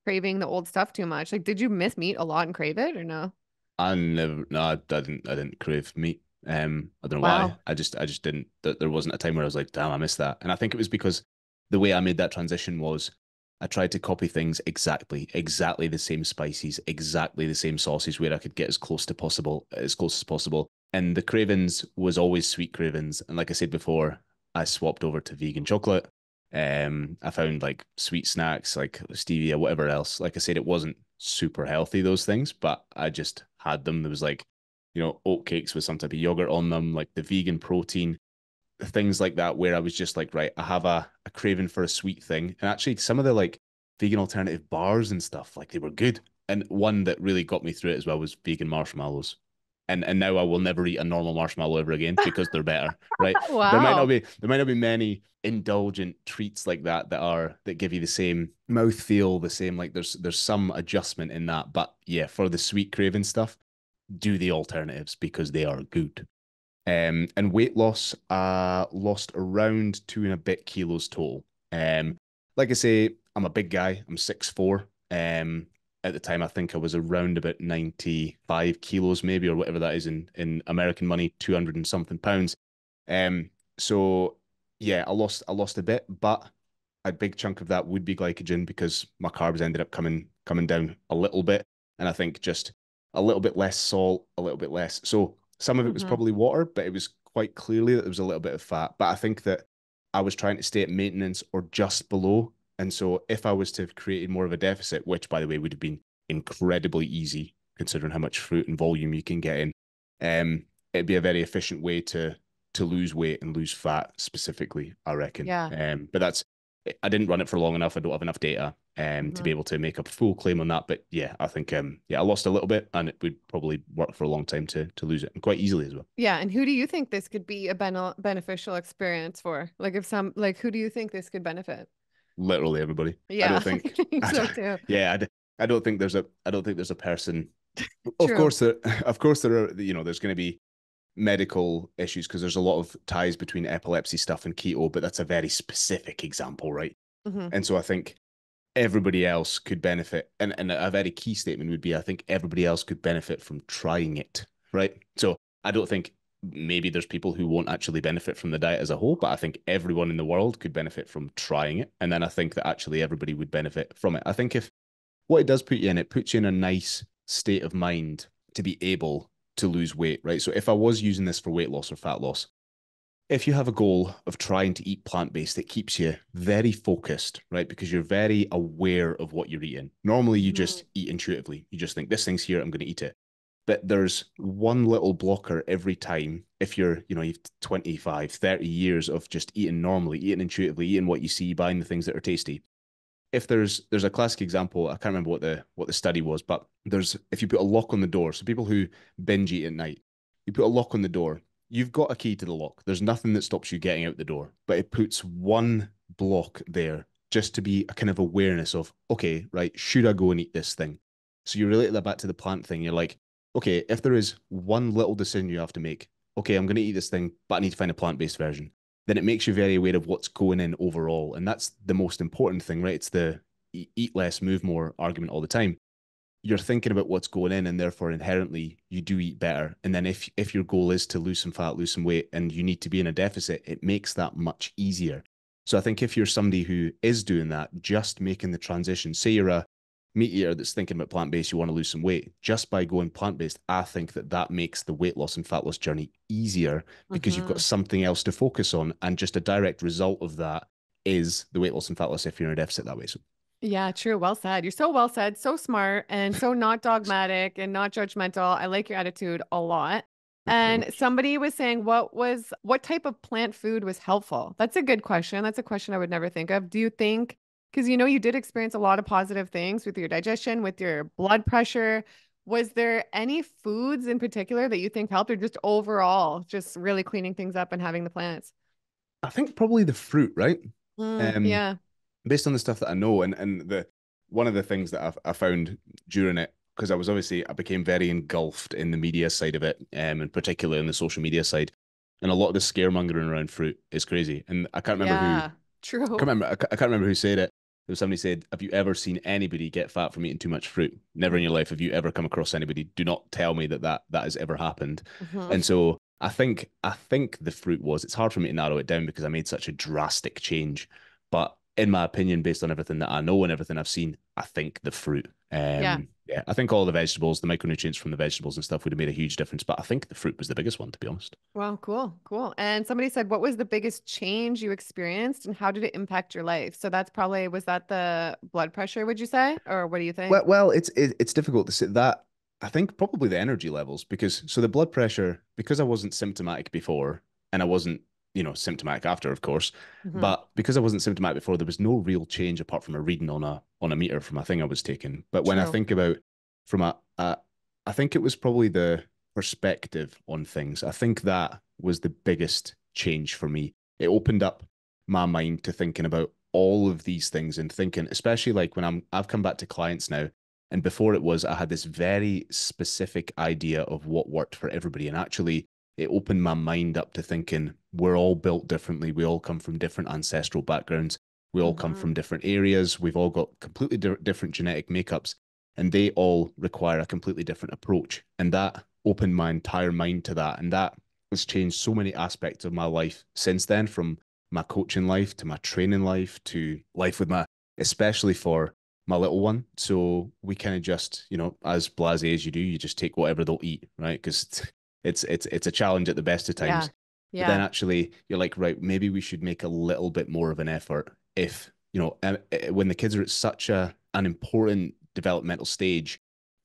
craving the old stuff too much. Like, did you miss meat a lot and crave it or no? I never no, I, didn't I didn't crave meat. Um, I don't know why. I just I just didn't. That there wasn't a time where I was like, damn, I missed that. And I think it was because the way I made that transition was I tried to copy things exactly, exactly the same spices, exactly the same sauces, where I could get as close to possible, as close as possible. And the cravings was always sweet cravings. And like I said before, I swapped over to vegan chocolate. Um, I found like sweet snacks like stevia, whatever else. Like I said, it wasn't super healthy those things, but I just had them. There was like, you know, oat cakes with some type of yogurt on them, like the vegan protein, things like that, where I was just like, right, I have a, a craving for a sweet thing. And actually, some of the like vegan alternative bars and stuff, like they were good. And one that really got me through it as well was vegan marshmallows. And and now I will never eat a normal marshmallow ever again (laughs) because they're better, right? wow. There might not be there might not be many indulgent treats like that that are that give you the same mouth feel, the same like there's there's some adjustment in that. But yeah, for the sweet craving stuff, do the alternatives because they are good. Um, and weight loss, uh, lost around two and a bit kilos total. Um, like I say, I'm a big guy. I'm six four. Um, at the time, I think I was around about 95 kilos, maybe, or whatever that is in in American money, 200 and something pounds. Um, so yeah, I lost I lost a bit, but a big chunk of that would be glycogen because my carbs ended up coming coming down a little bit, and I think just a little bit less salt, a little bit less. So some of it was Mhm. probably water, but it was quite clearly that there was a little bit of fat. But I think that I was trying to stay at maintenance or just below. And so if I was to have created more of a deficit, which by the way would have been incredibly easy considering how much fruit and volume you can get in, um, it'd be a very efficient way to to lose weight and lose fat specifically, I reckon. Yeah. Um, but that's I didn't run it for long enough. I don't have enough data um to Mhm. be able to make a full claim on that. But yeah, I think um yeah, I lost a little bit and it would probably work for a long time to to lose it and quite easily as well. Yeah, and who do you think this could be a bene beneficial experience for? Like if some like who do you think this could benefit? Literally everybody. I Yeah, don't think (laughs) think I so don't- too. yeah, I, d- I don't think there's a I don't think there's a person (laughs) of course there (laughs) of course there are you know there's going to be medical issues because there's a lot of ties between epilepsy stuff and keto but that's a very specific example right Mhm. and so i think everybody else could benefit and, and a very key statement would be i think everybody else could benefit from trying it right so i don't think maybe there's people who won't actually benefit from the diet as a whole but i think everyone in the world could benefit from trying it and then i think that actually everybody would benefit from it i think if what it does put you in, it puts you in a nice state of mind to be able to lose weight, right? So if I was using this for weight loss or fat loss, if you have a goal of trying to eat plant based, it keeps you very focused, right? Because you're very aware of what you're eating. Normally, you just mm. eat intuitively. You just think, this thing's here, I'm going to eat it. But there's one little blocker every time. If you're, you know, you've 25, 30 years of just eating normally, eating intuitively, eating what you see, buying the things that are tasty, if there's there's a classic example, I can't remember what the what the study was, but there's if you put a lock on the door, so people who binge eat at night, you put a lock on the door, you've got a key to the lock. There's nothing that stops you getting out the door, but it puts one block there just to be a kind of awareness of, okay, right, should I go and eat this thing? So you relate that back to the plant thing. You're like, okay, if there is one little decision you have to make, okay, I'm going to eat this thing, but I need to find a plant based version then it makes you very aware of what's going in overall. And that's the most important thing, right? It's the eat less, move more argument all the time. You're thinking about what's going in, and therefore inherently you do eat better. And then if if your goal is to lose some fat, lose some weight, and you need to be in a deficit, it makes that much easier. So I think if you're somebody who is doing that, just making the transition, say you're a meat eater that's thinking about plant based, you want to lose some weight, just by going plant based, I think that that makes the weight loss and fat loss journey easier because you've got Mhm. something else to focus on. And just a direct result of that is the weight loss and fat loss if you're in a deficit that way. So Yeah, true. Well said. You're so well said, so smart, and so not dogmatic and not judgmental. I like your attitude a lot. thank you very And somebody was saying, what was what type of plant food was helpful? That's a good question. That's a question I would never think of. Do you think Because you know you did experience a lot of positive things with your digestion, with your blood pressure. Was there any foods in particular that you think helped, or just overall, just really cleaning things up and having the plants? I think probably the fruit, right? Mm, Um, yeah. based on the stuff that I know, and and the one of the things that I've, I found during it, because I was obviously I became very engulfed in the media side of it, um, and particularly in the social media side, and a lot of the scaremongering around fruit is crazy. And I can't remember who, I Yeah. True. can't remember, I I can't remember who said it. There was somebody said, "Have you ever seen anybody get fat from eating too much fruit? Never in your life have you ever come across anybody. Do not tell me that that that has ever happened." Mhm. And so I think I think the fruit was it's hard for me to narrow it down because I made such a drastic change. But in my opinion, based on everything that I know and everything I've seen, I think the fruit. Um, Yeah. yeah, I think all the vegetables, the micronutrients from the vegetables and stuff would have made a huge difference. But I think the fruit was the biggest one, to be honest. Wow, cool, cool. And somebody said, what was the biggest change you experienced and how did it impact your life? So that's probably, was that the blood pressure, would you say? Or what do you think? Well, well, it's it, it's difficult to say that. I think probably the energy levels because so the blood pressure because I wasn't symptomatic before and I wasn't you know symptomatic after, of course, Mhm. but because I wasn't symptomatic before, there was no real change apart from a reading on a on a meter from a thing I was taking. But when I think about from a, a I think it was probably the perspective on things. I think that was the biggest change for me. It opened up my mind to thinking about all of these things and thinking, especially like when I'm I've come back to clients now and before it was, I had this very specific idea of what worked for everybody. And actually, it opened my mind up to thinking we're all built differently. We all come from different ancestral backgrounds. We all come from mm-hmm. different areas. We've all got completely di- different genetic makeups, and they all require a completely different approach. And that opened my entire mind to that. And that has changed so many aspects of my life since then, from my coaching life to my training life to life with my, especially for my little one. So we kind of just, you know, as blasé as you do, you just take whatever they'll eat, right? Because (laughs) it's it's it's a challenge at the best of times. Yeah. But then actually, you're like, right, maybe we should make a little bit more of an effort if you know, um, uh, when the kids are at such a an important developmental stage,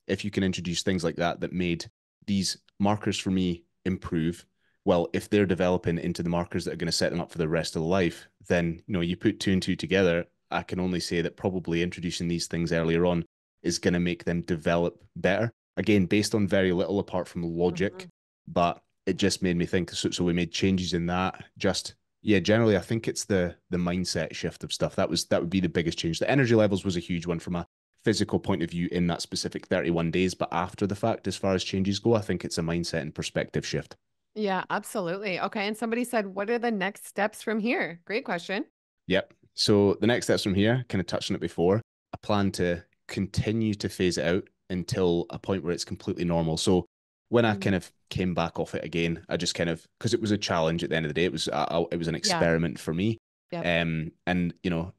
if you can introduce things like that that made these markers for me improve. Well, if they're developing into the markers that are going to set them up for the rest of the life, then you know you put two and two together. I can only say that probably introducing these things earlier on is going to make them develop better. Again, based on very little apart from logic, Mhm. But it just made me think. So, so we made changes in that. Just yeah, generally, I think it's the the mindset shift of stuff. That was that would be the biggest change. The energy levels was a huge one from a physical point of view in that specific 31 days. But after the fact, as far as changes go, I think it's a mindset and perspective shift. Yeah, absolutely. Okay. And somebody said, what are the next steps from here? Great question. Yep. So the next steps from here, kind of touched on it before. I plan to continue to phase it out until a point where it's completely normal. So when I Mhm. kind of came back off it again, I just kind of because it was a challenge at the end of the day. It was it was an experiment for me. Yep. Um, and you know,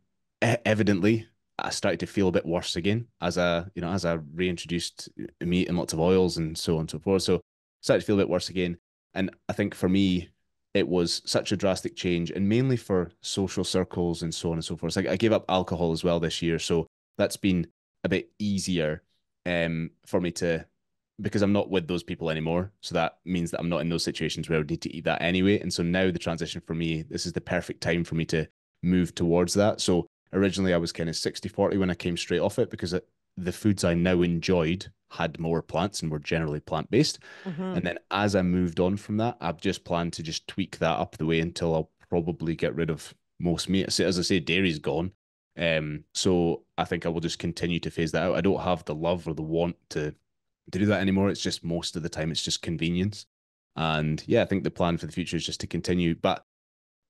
e- evidently, I started to feel a bit worse again as I you know as I reintroduced meat and lots of oils and so on and so forth. So started to feel a bit worse again. And I think for me, it was such a drastic change, and mainly for social circles and so on and so forth. So I, I gave up alcohol as well this year, so that's been a bit easier um, for me to because I'm not with those people anymore. So that means that I'm not in those situations where I would need to eat that anyway. And so now the transition for me, this is the perfect time for me to move towards that. So originally I was kind of 60 40 when I came straight off it because it, the foods I now enjoyed had more plants and were generally plant based. Mhm. And then as I moved on from that, I've just planned to just tweak that up the way until I'll probably get rid of most meat. So As I say, dairy's gone. Um, so I think I will just continue to phase that out. I don't have the love or the want to to do that anymore. It's just most of the time it's just convenience. And yeah, I think the plan for the future is just to continue. But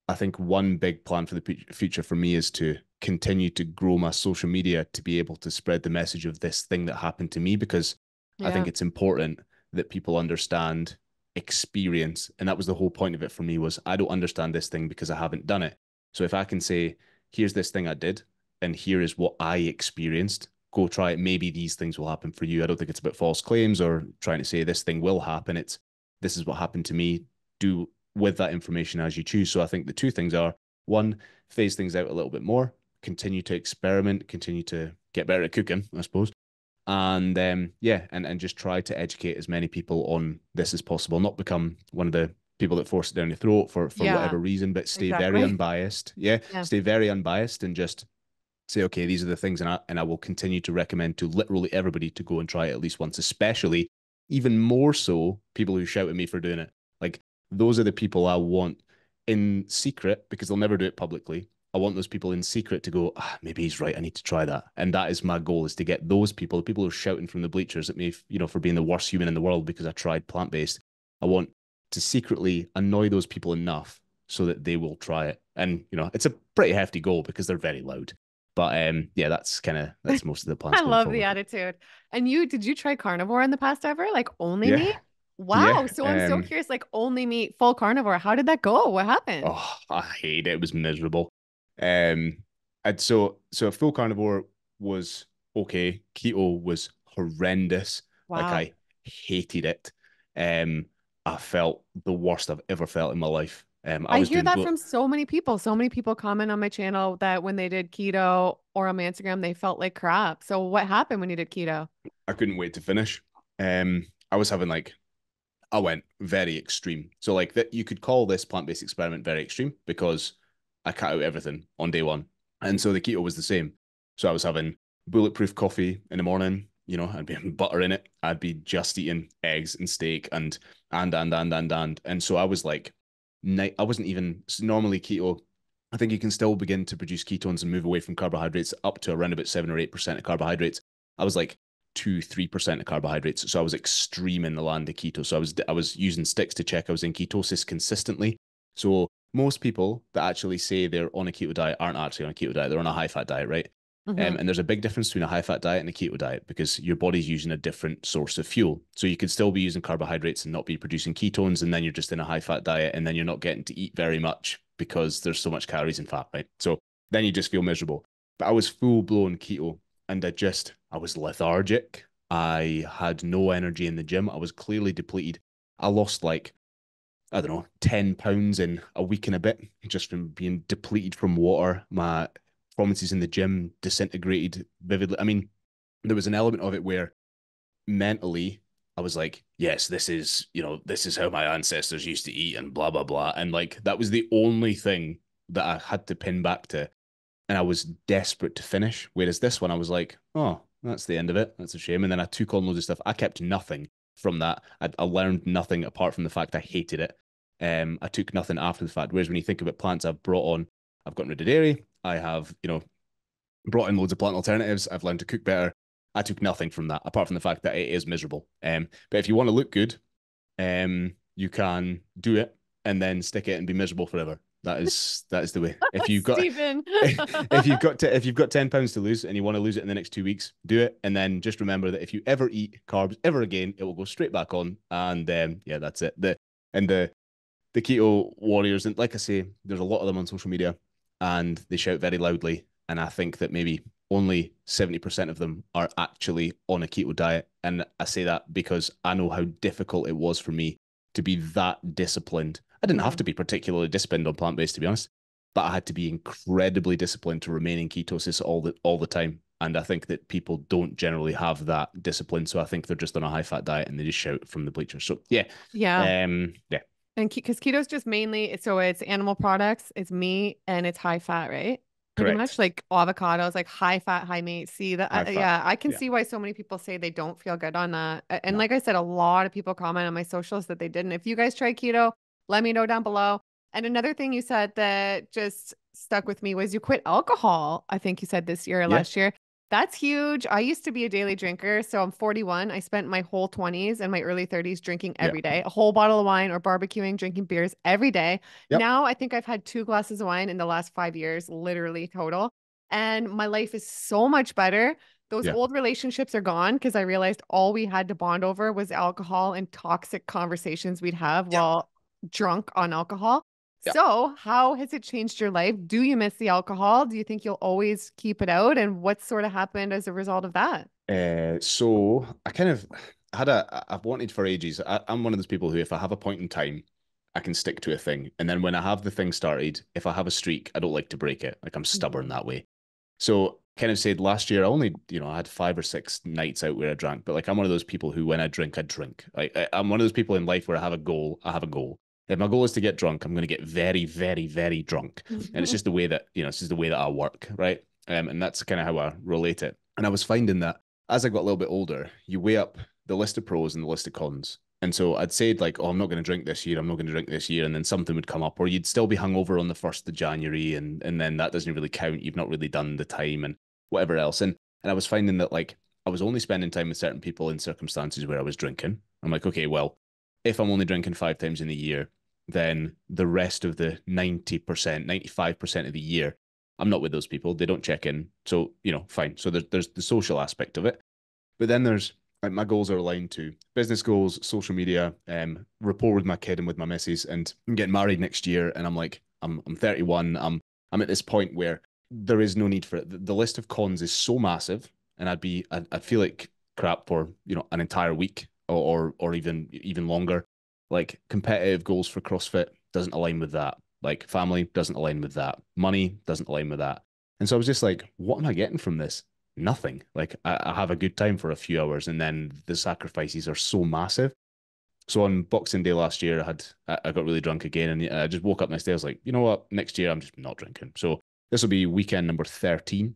I think one big plan for the future for me is to continue to grow my social media to be able to spread the message of this thing that happened to me because I think it's important that people understand experience. And that was the whole point of it for me was I don't understand this thing because I haven't done it. So if I can say, here's this thing I did, and here is what I experienced, go try it. Maybe these things will happen for you. I don't think it's about false claims or trying to say this thing will happen. It's this is what happened to me. Do with that information as you choose. So I think the two things are one, phase things out a little bit more, continue to experiment, continue to get better at cooking, I suppose. And um, yeah, and, and just try to educate as many people on this as possible, not become one of the people that force it down your throat for, for Yeah, whatever reason, but stay very unbiased. Yeah, Yeah. stay very unbiased and just say, okay, these are the things, and I and I will continue to recommend to literally everybody to go and try it at least once, especially even more so people who shout at me for doing it. Like those are the people I want in secret because they'll never do it publicly. I want those people in secret to go, ah, maybe he's right. I need to try that. And that is my goal is to get those people, the people who are shouting from the bleachers at me, you know, for being the worst human in the world because I tried plant based. I want to secretly annoy those people enough so that they will try it. And, you know, it's a pretty hefty goal because they're very loud. But um, yeah, that's kind of that's (laughs) most of the plans. I love forward. the attitude. And you, did you try carnivore in the past ever? Like only yeah. meat? Wow. Yeah, so I'm um, so curious, like only meat, full carnivore. How did that go? What happened? Oh, I hate it. It was miserable. Um, and so so full carnivore was okay. Keto was horrendous. Wow. Like I hated it. Um, I felt the worst I've ever felt in my life. Um, I, I hear that from so many people. So many people comment on my channel that when they did keto or on my Instagram, they felt like crap. So what happened when you did keto? I couldn't wait to finish. Um, I was having like, I went very extreme. So like that, you could call this plant based experiment very extreme because I cut out everything on day one, and so the keto was the same. So I was having bulletproof coffee in the morning. You know, I'd be (laughs) having butter in it. I'd be just eating eggs and steak and and and and and and and so I was like night. I wasn't even normally keto. I think you can still begin to produce ketones and move away from carbohydrates up to around about seven or eight percent of carbohydrates. I was like two, three percent of carbohydrates, so I was extreme in the land of keto. So I was I was using sticks to check I was in ketosis consistently. So most people that actually say they're on a keto diet aren't actually on a keto diet; they're on a high fat diet, right? Mm-hmm. Um, and there's a big difference between a high fat diet and a keto diet because your body's using a different source of fuel. So you could still be using carbohydrates and not be producing ketones, and then you're just in a high fat diet, and then you're not getting to eat very much because there's so much calories and fat, right? So then you just feel miserable. But I was full blown keto, and I just I was lethargic. I had no energy in the gym. I was clearly depleted. I lost like I don't know, 10 pounds in a week and a bit just from being depleted from water. My performances in the gym disintegrated vividly. I mean, there was an element of it where mentally I was like, yes, this is, you know, this is how my ancestors used to eat and blah, blah, blah. And like, that was the only thing that I had to pin back to. And I was desperate to finish. Whereas this one, I was like, oh, that's the end of it. That's a shame. And then I took on loads of stuff. I kept nothing from that. I, I learned nothing apart from the fact I hated it. Um, I took nothing after the fact. Whereas when you think about plants, I've brought on, I've gotten rid of dairy. I have, you know, brought in loads of plant alternatives. I've learned to cook better. I took nothing from that apart from the fact that it is miserable. Um, but if you want to look good, um, you can do it and then stick it and be miserable forever. That is that is the way. (laughs) If you've got (laughs) if you've got to, if you've got ten pounds to lose and you want to lose it in the next two weeks, do it. And then just remember that if you ever eat carbs ever again, it will go straight back on. And um, yeah, that's it. The and the the keto warriors, and like I say, there's a lot of them on social media, and they shout very loudly. And I think that maybe only 70% of them are actually on a keto diet. And I say that because I know how difficult it was for me to be that disciplined. I didn't have to be particularly disciplined on plant based, to be honest, but I had to be incredibly disciplined to remain in ketosis all the all the time. And I think that people don't generally have that discipline. So I think they're just on a high fat diet and they just shout from the bleachers. So yeah. Yeah. Um, yeah. And because keto is just mainly so it's animal products, it's meat, and it's high fat, right? Pretty Correct. much like avocados, like high fat, high meat. See that? Uh, yeah, I can yeah. see why so many people say they don't feel good on that. And no. like I said, a lot of people comment on my socials that they didn't. If you guys try keto, let me know down below. And another thing you said that just stuck with me was you quit alcohol. I think you said this year or yeah. last year. That's huge. I used to be a daily drinker. So I'm 41. I spent my whole 20s and my early 30s drinking every day, a whole bottle of wine or barbecuing, drinking beers every day. Yep. Now I think I've had two glasses of wine in the last five years, literally total. And my life is so much better. Those yeah. old relationships are gone because I realized all we had to bond over was alcohol and toxic conversations we'd have while drunk on alcohol. Yeah. So, how has it changed your life? Do you miss the alcohol? Do you think you'll always keep it out? And what sort of happened as a result of that? Uh, so, I kind of had a, I've wanted for ages. I, I'm one of those people who, if I have a point in time, I can stick to a thing. And then when I have the thing started, if I have a streak, I don't like to break it. Like I'm stubborn mm-hmm. that way. So, kind of said last year, I only, you know, I had five or six nights out where I drank, but like I'm one of those people who, when I drink, I drink. Like I, I'm one of those people in life where I have a goal, I have a goal. If my goal is to get drunk, I'm going to get very, very, very drunk. (laughs) and it's just the way that, you know, it's just the way that I work, right? Um, and that's kind of how I relate it. And I was finding that as I got a little bit older, you weigh up the list of pros and the list of cons. And so I'd said like, oh, I'm not going to drink this year. I'm not going to drink this year. And then something would come up, or you'd still be hungover on the first of January, and and then that doesn't really count. You've not really done the time and whatever else. And and I was finding that like I was only spending time with certain people in circumstances where I was drinking. I'm like, okay, well, if I'm only drinking five times in the year, then the rest of the 90%, 95% of the year, I'm not with those people. They don't check in. So, you know, fine. So there's there's the social aspect of it. But then there's like my goals are aligned to business goals, social media, um, rapport with my kid and with my missus, and I'm getting married next year. And I'm like, I'm I'm 31. I'm I'm at this point where there is no need for it. The, the list of cons is so massive, and I'd be I'd, I'd feel like crap for you know an entire week or, or or even even longer. Like competitive goals for CrossFit doesn't align with that. Like family doesn't align with that. Money doesn't align with that. And so I was just like, what am I getting from this? nothing. Like I, I have a good time for a few hours, and then the sacrifices are so massive. So on Boxing Day last year, I had I got really drunk again, and I just woke up next day. I was like, you know what? Next year, I'm just not drinking. So this will be weekend number thirteen,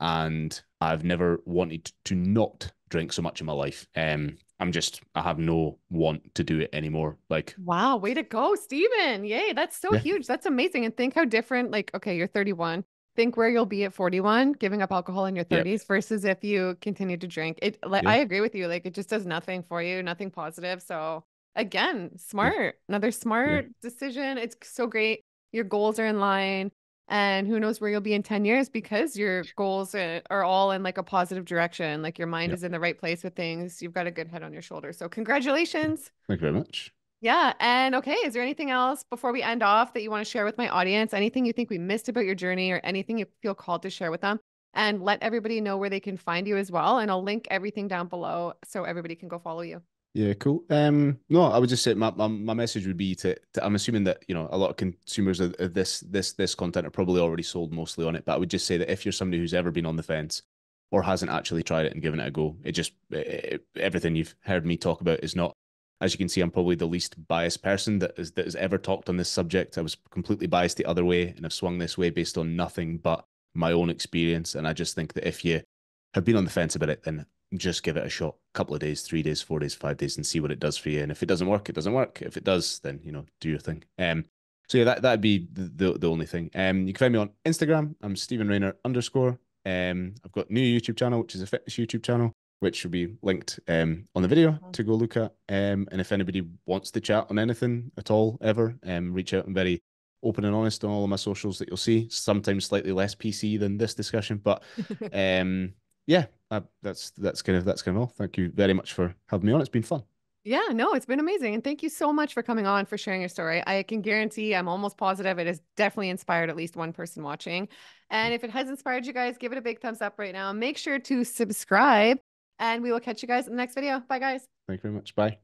and I've never wanted to not drink so much in my life. Um, I'm just I have no want to do it anymore. Like wow, way to go, Steven! Yay, that's so yeah. huge. That's amazing. And think how different. Like okay, you're 31 think where you'll be at 41 giving up alcohol in your 30s yep. versus if you continue to drink it like i agree with you like it just does nothing for you nothing positive so again smart yeah. another smart yeah. decision it's so great your goals are in line and who knows where you'll be in 10 years because your goals are all in like a positive direction like your mind is in the right place with things you've got a good head on your shoulder so congratulations thank you very much yeah. And okay, is there anything else before we end off that you want to share with my audience? Anything you think we missed about your journey or anything you feel called to share with them? And let everybody know where they can find you as well. And I'll link everything down below so everybody can go follow you. Yeah, cool. Um, no, I would just say my, my, my message would be to, to, I'm assuming that you know a lot of consumers of, this this this content are probably already sold mostly on it, but I would just say that if you're somebody who's ever been on the fence or hasn't actually tried it and given it a go, it just it, everything you've heard me talk about is not as you can see, I'm probably the least biased person that is that has ever talked on this subject. I was completely biased the other way and I've swung this way based on nothing but my own experience. And I just think that if you have been on the fence about it, then just give it a shot. A couple of days, three days, four days, five days, and see what it does for you. And if it doesn't work, it doesn't work. If it does, then you know, do your thing. Um, so yeah, that that'd be the, the, only thing. Um, you can find me on Instagram. I'm Steven Rayner underscore. Um, I've got new YouTube channel, which is a fitness YouTube channel which will be linked um, on the video mm-hmm. to go look at. Um, and if anybody wants to chat on anything at all, ever, um, reach out. I'm very open and honest on all of my socials that you'll see. Sometimes slightly less PC than this discussion, but (laughs) um, yeah, uh, that's that's kind of that's kind of all. Thank you very much for having me on. It's been fun. Yeah, no, it's been amazing. And thank you so much for coming on for sharing your story. I can guarantee, I'm almost positive it has definitely inspired at least one person watching. And if it has inspired you guys, give it a big thumbs up right now. Make sure to subscribe and we will catch you guys in the next video. Bye, guys. Thank you very much. Bye.